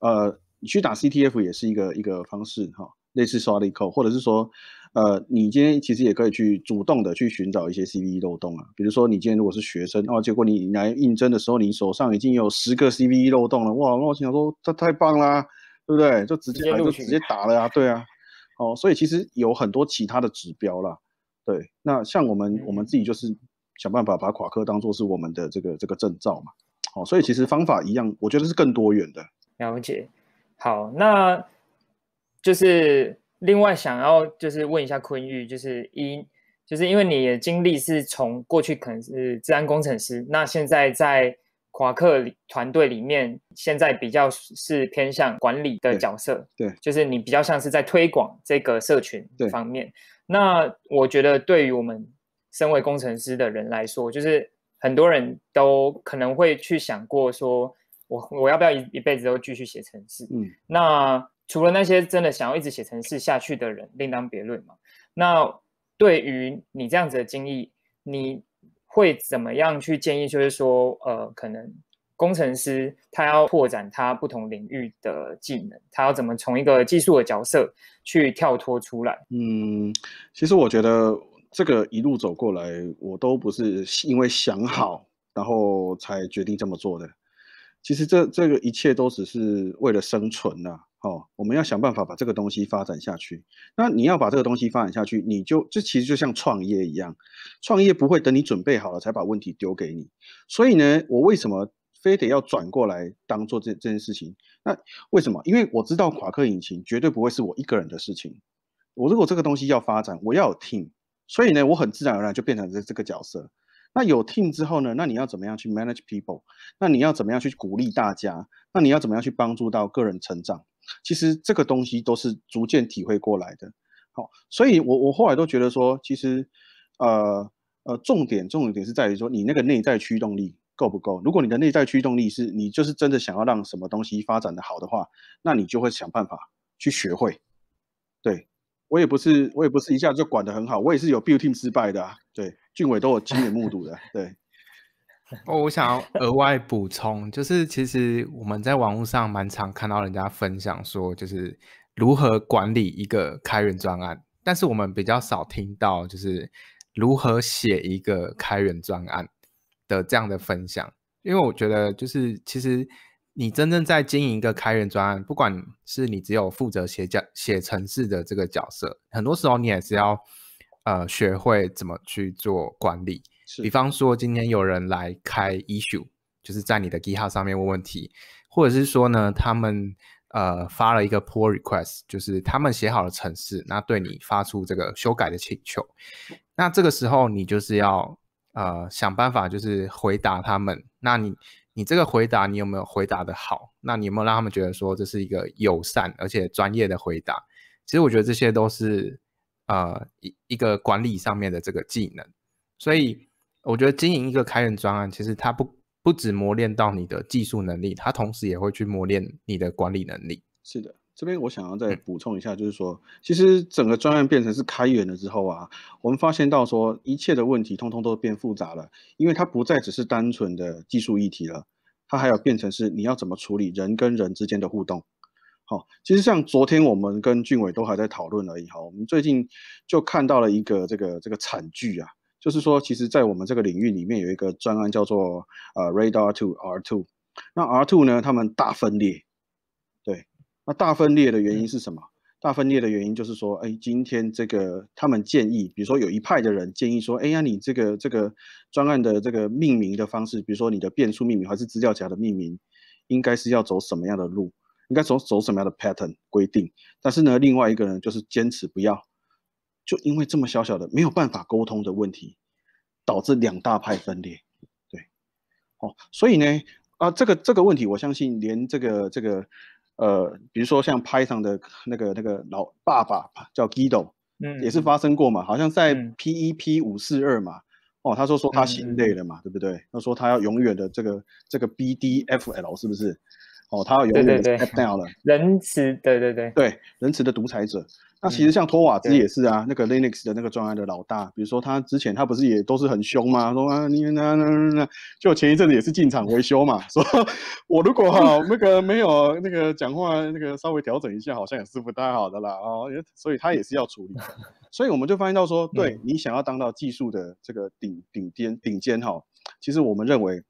C: 呃，你去打 CTF 也是一个一个方式哈，类似刷力扣，或者是说。呃，你今天其实也可以去主动的去寻找一些 CVE 漏洞啊，比如说你今天如果是学生，哦，结果你来应征的时候，你手上已经有十个 CVE 漏洞了，哇，那我想说这太棒啦，对不对？就直接来就直接打了呀，对啊，哦，所以其实有很多其他的指标啦，对，那像我们我们自己就是想办法把垮科当做是我们的这个这个证照嘛，哦，所以其实方法一样，我觉得是更多元的。
A: 了解，好，那就是。另外，想要就是问一下坤玉，就是一，就是因为你的经历是从过去可能是治安工程师，那现在在夸克团队里面，现在比较是偏向管理的角色，
C: 对，
A: 就是你比较像是在推广这个社群方面。那我觉得对于我们身为工程师的人来说，就是很多人都可能会去想过，说我我要不要一一辈子都继续写程式？嗯，那。除了那些真的想要一直写程式下去的人，另当别论嘛。那对于你这样子的经历，你会怎么样去建议？就是说，呃，可能工程师他要拓展他不同领域的技能，他要怎么从一个技术的角色去跳脱出来？
C: 嗯，其实我觉得这个一路走过来，我都不是因为想好，然后才决定这么做的。其实这这个一切都只是为了生存呐。哦，我们要想办法把这个东西发展下去。那你要把这个东西发展下去，你就这其实就像创业一样，创业不会等你准备好了才把问题丢给你。所以呢，我为什么非得要转过来当做这这件事情？那为什么？因为我知道夸克引擎绝对不会是我一个人的事情。我如果这个东西要发展，我要有 team，所以呢，我很自然而然就变成这这个角色。那有 team 之后呢？那你要怎么样去 manage people？那你要怎么样去鼓励大家？那你要怎么样去帮助到个人成长？其实这个东西都是逐渐体会过来的。好，所以我我后来都觉得说，其实呃呃，重点重点是在于说你那个内在驱动力够不够。如果你的内在驱动力是你就是真的想要让什么东西发展的好的话，那你就会想办法去学会。对我也不是我也不是一下就管得很好，我也是有 build team 失败的。对。俊伟都有亲眼目睹的，对。
D: 哦，我想要额外补充，就是其实我们在网络上蛮常看到人家分享说，就是如何管理一个开源专案，但是我们比较少听到就是如何写一个开源专案的这样的分享。因为我觉得，就是其实你真正在经营一个开源专案，不管是你只有负责写角写程式的这个角色，很多时候你也是要。呃，学会怎么去做管理。比方说，今天有人来开 issue，就是在你的 GitHub 上面问问题，或者是说呢，他们呃发了一个 pull request，就是他们写好了程式，那对你发出这个修改的请求。那这个时候，你就是要呃想办法，就是回答他们。那你你这个回答，你有没有回答的好？那你有没有让他们觉得说这是一个友善而且专业的回答？其实我觉得这些都是。呃，一一个管理上面的这个技能，所以我觉得经营一个开源专案，其实它不不只磨练到你的技术能力，它同时也会去磨练你的管理能力。
C: 是的，这边我想要再补充一下，就是说，其实整个专案变成是开源了之后啊，我们发现到说，一切的问题通通都变复杂了，因为它不再只是单纯的技术议题了，它还要变成是你要怎么处理人跟人之间的互动。好，其实像昨天我们跟俊伟都还在讨论而已。哈，我们最近就看到了一个这个这个惨剧啊。就是说，其实，在我们这个领域里面有一个专案叫做呃 Radar Two R Two，那 R Two 呢，他们大分裂，对，那大分裂的原因是什么？大分裂的原因就是说，哎，今天这个他们建议，比如说有一派的人建议说，哎呀，你这个这个专案的这个命名的方式，比如说你的变数命名还是资料夹的命名，应该是要走什么样的路？应该走走什么样的 pattern 规定？但是呢，另外一个人就是坚持不要。就因为这么小小的没有办法沟通的问题，导致两大派分裂，对，哦，所以呢，啊，这个这个问题，我相信连这个这个，呃，比如说像 Python 的那个那个老爸爸叫 Guido，嗯，也是发生过嘛，好像在 PEP 五四二嘛，哦，他说说他心累了嘛，对不对？他说他要永远的这个这个 BDFL 是不是？哦，他要永远 step down 了，
A: 仁慈，对对对，
C: 对，仁慈的独裁者。那其实像托瓦兹也是啊，那个 Linux 的那个专案的老大，比如说他之前他不是也都是很凶吗？说啊你那那那，就前一阵子也是进场维修嘛，说我如果哈那个没有那个讲话那个稍微调整一下，好像也是不太好的啦哦，所以他也是要处理。所以我们就发现到说，对你想要当到技术的这个顶顶尖顶尖哈，其实我们认为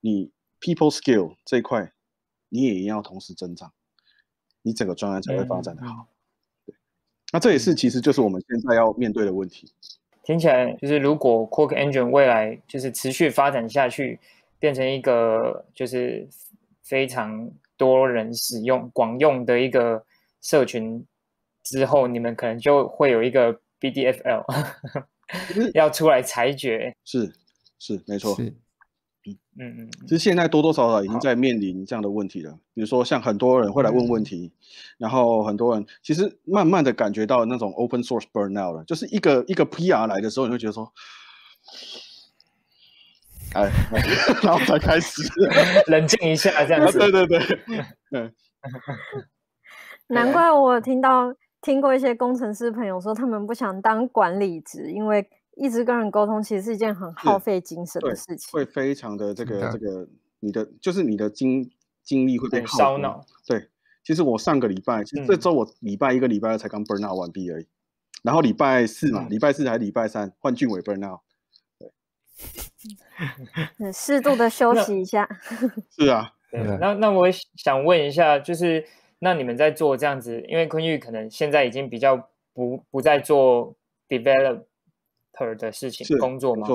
C: 你 people skill 这一块你也要同时增长，你整个专案才会发展的好。那这也是，其实就是我们现在要面对的问题。
A: 听起来就是，如果 Quark Engine 未来就是持续发展下去，变成一个就是非常多人使用、广用的一个社群之后，你们可能就会有一个 BDFL 要出来裁决。
C: 是是，没错。嗯嗯嗯，其实现在多多少少已经在面临这样的问题了。比如说，像很多人会来问问题，然后很多人其实慢慢的感觉到那种 open source burnout 了，就是一个一个 PR 来的时候，你会觉得说，哎，然后才开始
A: 冷静一下这样子。
C: 对 对对，嗯。
B: 难怪我听到听过一些工程师朋友说，他们不想当管理职，因为。一直跟人沟通，其实是一件很耗费精神的事情，
C: 会非常的这个这个，你的就是你的精精力会被
A: 烧脑。
C: 对，其实我上个礼拜，其实这周我礼拜一个礼拜二才刚 burn out 完毕而已，然后礼拜四嘛，礼拜四还礼拜三换俊伟 burn out，
B: 对，适度的休息一下。
C: 是啊，
A: 对。那那我想问一下，就是那你们在做这样子，因为坤玉可能现在已经比较不不再做 develop。的事情工作吗？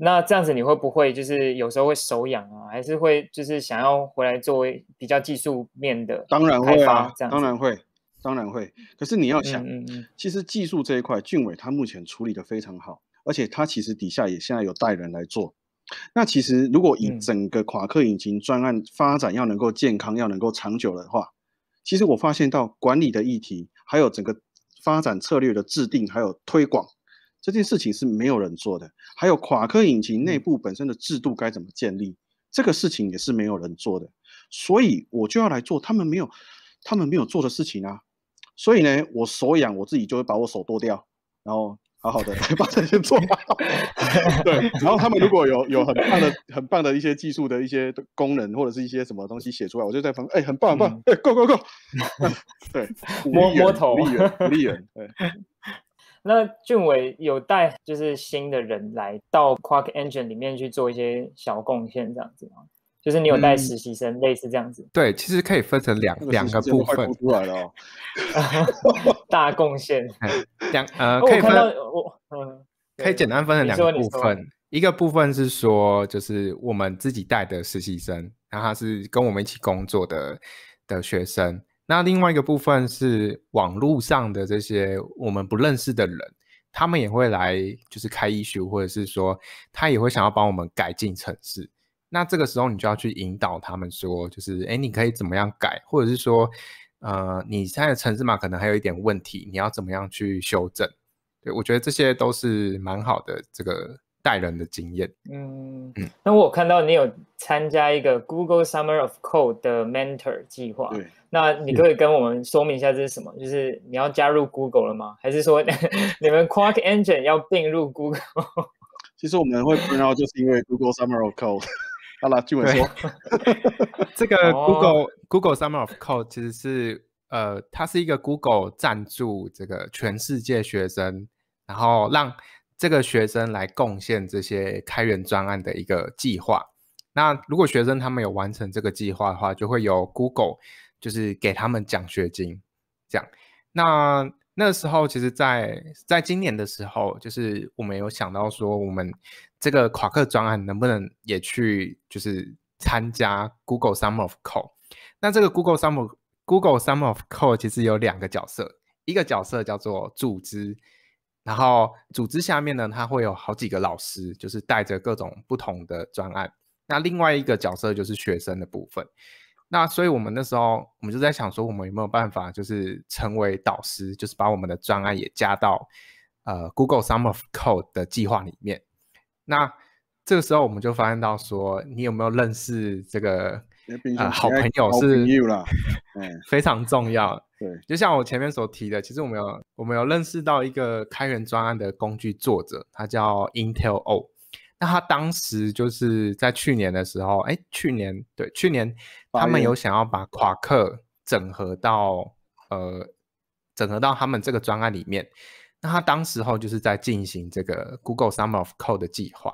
A: 那这样子你会不会就是有时候会手痒啊？还是会就是想要回来作为比较技术面的？
C: 当然会啊，当然会，当然会。可是你要想，嗯嗯其实技术这一块，俊伟他目前处理的非常好，而且他其实底下也现在有带人来做。那其实如果以整个夸克引擎专案发展要能够健康，要能够长久的话，其实我发现到管理的议题，还有整个发展策略的制定，还有推广。这件事情是没有人做的，还有夸克引擎内部本身的制度该怎么建立，这个事情也是没有人做的，所以我就要来做他们没有，他们没有做的事情啊，所以呢，我手痒，我自己就会把我手剁掉，然后好好的 把这些做好。对，然后他们如果有有很棒的、很棒的一些技术的一些功能或者是一些什么东西写出来，我就在旁边，哎，很棒很棒，哎，go go go，对，
A: 摸摸头，
C: 鼓励人，鼓励人，对。
A: 那俊伟有带就是新的人来到 Quark Engine 里面去做一些小贡献，这样子吗？就是你有带实习生，类似这样子。
D: 对，其实可以分成两两个部分。
C: 出来了哦，
A: 大贡献。
D: 两呃，可以分
A: 我嗯，
D: 可以简单分成两个部分。一个部分是说，就是我们自己带的实习生，然后他是跟我们一起工作的的学生。那另外一个部分是网络上的这些我们不认识的人，他们也会来，就是开 issue，或者是说他也会想要帮我们改进程式。那这个时候你就要去引导他们说，就是哎，你可以怎么样改，或者是说，呃，你现在的程式码可能还有一点问题，你要怎么样去修正？对我觉得这些都是蛮好的这个带人的经验。
A: 嗯嗯，那我看到你有参加一个 Google Summer of Code 的 Mentor 计划，
C: 对，
A: 那你可以跟我们说明一下这是什么？就是你要加入 Google 了吗？还是说你们 Quark Engine 要并入 Google？
C: 其实我们会不知道，就是因为 Google Summer of Code。好了，据我说，
D: 这个 Google Google Summer of Code 其实是呃，它是一个 Google 赞助这个全世界学生，然后让这个学生来贡献这些开源专案的一个计划。那如果学生他们有完成这个计划的话，就会由 Google 就是给他们奖学金。这样，那那时候其实，在在今年的时候，就是我们有想到说我们。这个夸克专案能不能也去就是参加 Google Summer of Code？那这个 Google Summer Google Summer of Code 其实有两个角色，一个角色叫做组织，然后组织下面呢，它会有好几个老师，就是带着各种不同的专案。那另外一个角色就是学生的部分。那所以我们那时候我们就在想说，我们有没有办法就是成为导师，就是把我们的专案也加到呃 Google Summer of Code 的计划里面。那这个时候我们就发现到说，你有没有认识这个呃好朋友是 非常重要。
C: 对，
D: 就像我前面所提的，其实我们有我们有认识到一个开源专案的工具作者，他叫 Intel O。那他当时就是在去年的时候，哎，去年对，去年他们有想要把夸克整合到呃整合到他们这个专案里面。那他当时候就是在进行这个 Google Summer of Code 的计划，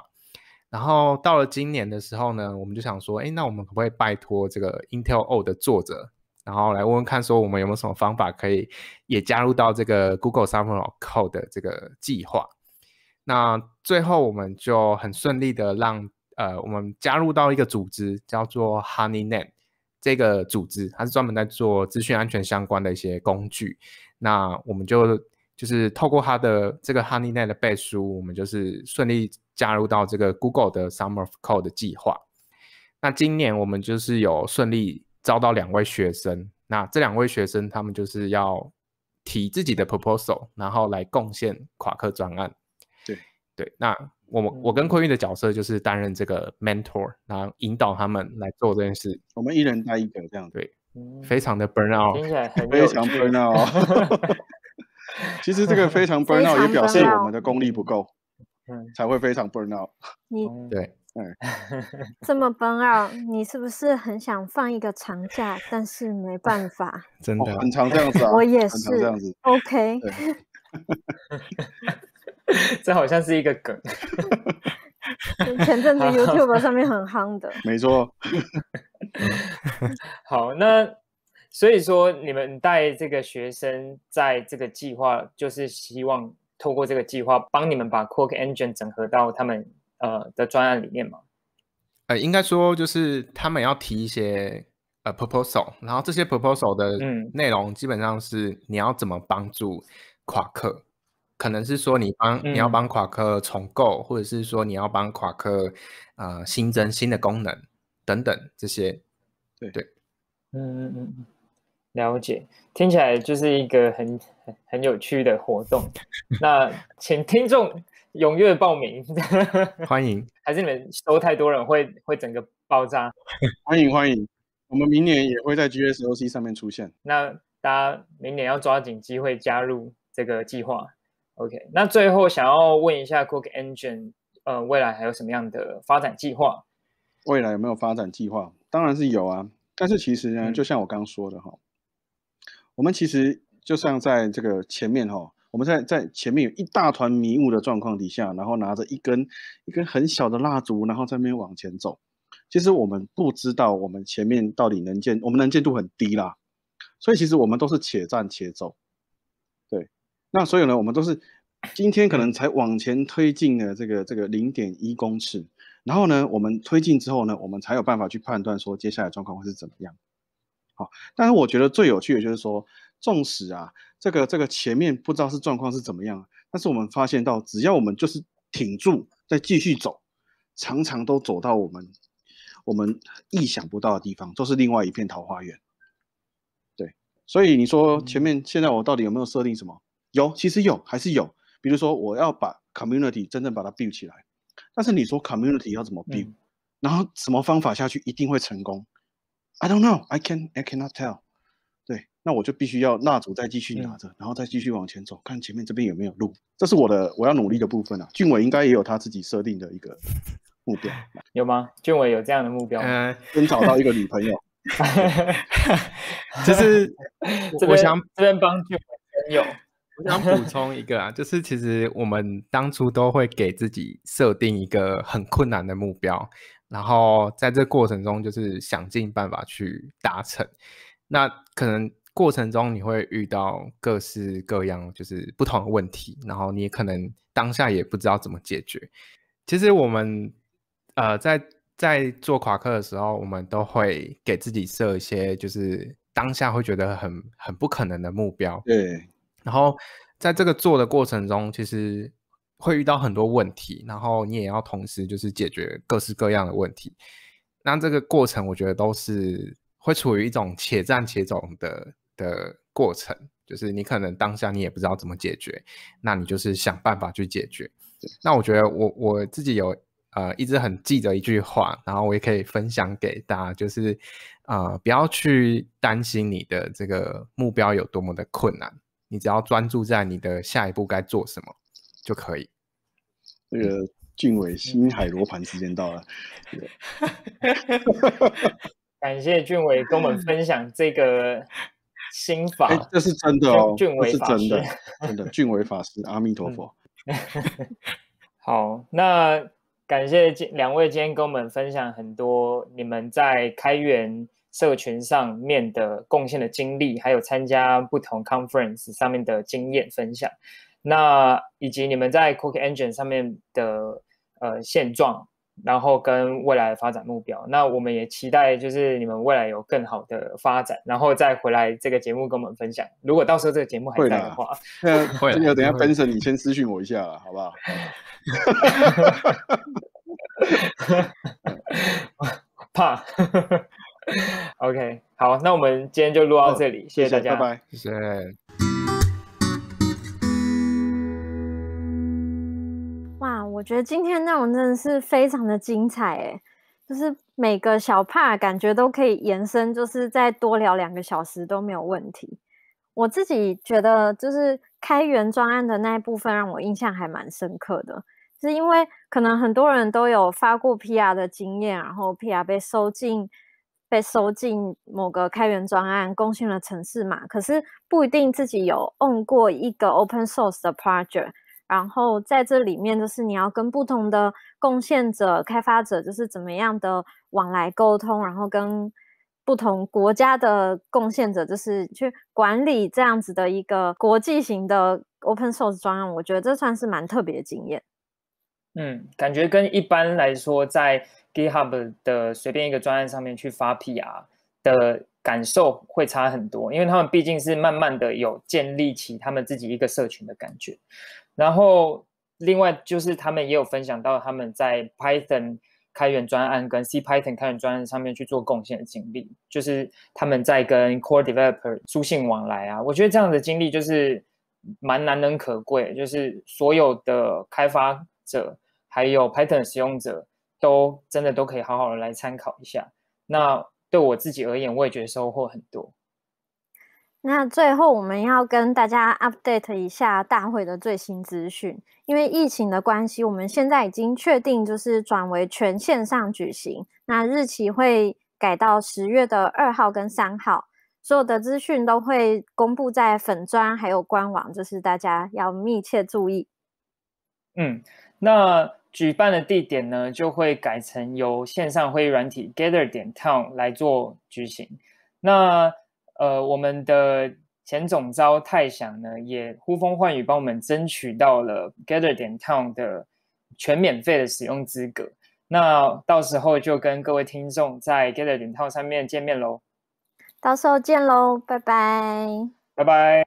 D: 然后到了今年的时候呢，我们就想说，哎，那我们可不可以拜托这个 Intel O 的作者，然后来问问看，说我们有没有什么方法可以也加入到这个 Google Summer Code 的这个计划？那最后我们就很顺利的让呃我们加入到一个组织，叫做 HoneyNet 这个组织，它是专门在做资讯安全相关的一些工具。那我们就。就是透过它的这个 HoneyNet 的背书，我们就是顺利加入到这个 Google 的 Summer of Code 的计划。那今年我们就是有顺利招到两位学生，那这两位学生他们就是要提自己的 proposal，然后来贡献夸克专案。
C: 对
D: 对，那我们我跟坤玉的角色就是担任这个 mentor，然后引导他们来做这件事。
C: 我们一人带一个这样，
D: 对，非常的 burn out，
A: 听起来很
C: 非常 burn out。其实这个非常 burn out，也表示我们的功力不够，嗯，才会非常 burn out。
B: 你
D: 对，
C: 嗯，
B: 这么 burn out，你是不是很想放一个长假，但是没办法？
D: 真的
C: 很长这样子啊，
B: 我也是
C: 这样子。
B: OK，
A: 这好像是一个梗。
B: 前阵子 YouTube 上面很夯的，
C: 没错。
A: 好，那。所以说，你们带这个学生在这个计划，就是希望透过这个计划帮你们把 Quark Engine 整合到他们呃的专案里面吗？
D: 呃，应该说就是他们要提一些呃 proposal，然后这些 proposal 的内容基本上是你要怎么帮助夸克，可能是说你帮你要帮夸克重构，或者是说你要帮夸克呃新增新的功能等等这些。
C: 对
D: 对，
A: 嗯嗯嗯。了解，听起来就是一个很很很有趣的活动。那请听众踊跃报名，
D: 欢迎。
A: 还是你们收太多人会会整个爆炸？
C: 欢迎欢迎，我们明年也会在 GSOC 上面出现。
A: 那大家明年要抓紧机会加入这个计划。OK，那最后想要问一下 Cook Engine，呃，未来还有什么样的发展计划？
C: 未来有没有发展计划？当然是有啊，但是其实呢，就像我刚刚说的哈。我们其实就像在这个前面哈，我们在在前面有一大团迷雾的状况底下，然后拿着一根一根很小的蜡烛，然后在那边往前走。其实我们不知道我们前面到底能见，我们能见度很低啦。所以其实我们都是且战且走。对，那所以呢，我们都是今天可能才往前推进了这个这个零点一公尺，然后呢，我们推进之后呢，我们才有办法去判断说接下来状况会是怎么样。好，但是我觉得最有趣的就是说，纵使啊，这个这个前面不知道是状况是怎么样，但是我们发现到，只要我们就是挺住，再继续走，常常都走到我们我们意想不到的地方，都是另外一片桃花源。对，所以你说前面现在我到底有没有设定什么？有，其实有，还是有。比如说我要把 community 真正把它 build 起来，但是你说 community 要怎么 build，然后什么方法下去一定会成功？I don't know, I can I cannot tell。对，那我就必须要蜡烛再继续拿着，然后再继续往前走，看前面这边有没有路。这是我的我要努力的部分啊。俊伟应该也有他自己设定的一个目标，
A: 有吗？俊伟有这样的目标吗？
C: 先找到一个女朋友。
D: 就是 我想
A: 这边帮俊伟朋友。
D: 我想补充一个啊，就是其实我们当初都会给自己设定一个很困难的目标，然后在这过程中就是想尽办法去达成。那可能过程中你会遇到各式各样就是不同的问题，然后你可能当下也不知道怎么解决。其实我们呃在在做夸克的时候，我们都会给自己设一些就是当下会觉得很很不可能的目标。
C: 对。
D: 然后在这个做的过程中，其实会遇到很多问题，然后你也要同时就是解决各式各样的问题。那这个过程，我觉得都是会处于一种且战且走的的过程，就是你可能当下你也不知道怎么解决，那你就是想办法去解决。那我觉得我我自己有呃一直很记得一句话，然后我也可以分享给大家，就是呃不要去担心你的这个目标有多么的困难。你只要专注在你的下一步该做什么就可以。
C: 那个俊伟星海罗盘时间到了
A: 感谢俊伟跟我们分享这个心法，
C: 这是真的哦，
A: 俊伟法
C: 师，真的俊伟法师，阿弥陀佛。
A: 好，那感谢两位今天跟我们分享很多你们在开源。社群上面的贡献的经历，还有参加不同 conference 上面的经验分享，那以及你们在 Cookie Engine 上面的呃现状，然后跟未来的发展目标，那我们也期待就是你们未来有更好的发展，然后再回来这个节目跟我们分享。如果到时候这个节目还在的话，
C: 会，这个等下 Benson 你先私讯我一下，好不好？
A: 怕。OK，好，那我们今天就录到这里，谢谢大家，
C: 拜拜，
D: 谢谢。
B: 我觉得今天内容真的是非常的精彩诶，就是每个小帕感觉都可以延伸，就是再多聊两个小时都没有问题。我自己觉得，就是开源专案的那一部分让我印象还蛮深刻的，是因为可能很多人都有发过 PR 的经验，然后 PR 被收进。被收进某个开源专案，贡献了城市码，可是不一定自己有 own 过一个 open source 的 project。然后在这里面，就是你要跟不同的贡献者、开发者，就是怎么样的往来沟通，然后跟不同国家的贡献者，就是去管理这样子的一个国际型的 open source 专案。我觉得这算是蛮特别的经验。
A: 嗯，感觉跟一般来说在 GitHub 的随便一个专案上面去发 PR 的感受会差很多，因为他们毕竟是慢慢的有建立起他们自己一个社群的感觉。然后另外就是他们也有分享到他们在 Python 开源专案跟 C Python 开源专案上面去做贡献的经历，就是他们在跟 Core Developer 书信往来啊，我觉得这样的经历就是蛮难能可贵，就是所有的开发者还有 Python 使用者。都真的都可以好好的来参考一下。那对我自己而言，我也觉得收获很多。
B: 那最后我们要跟大家 update 一下大会的最新资讯。因为疫情的关系，我们现在已经确定就是转为全线上举行。那日期会改到十月的二号跟三号，所有的资讯都会公布在粉砖还有官网，就是大家要密切注意。
A: 嗯，那。举办的地点呢，就会改成由线上会议软体 Gather 点 Town 来做举行。那呃，我们的前总招泰祥呢，也呼风唤雨帮我们争取到了 Gather 点 Town 的全免费的使用资格。那到时候就跟各位听众在 Gather 点 Town 上面见面喽。
B: 到时候见喽，拜拜，
A: 拜拜。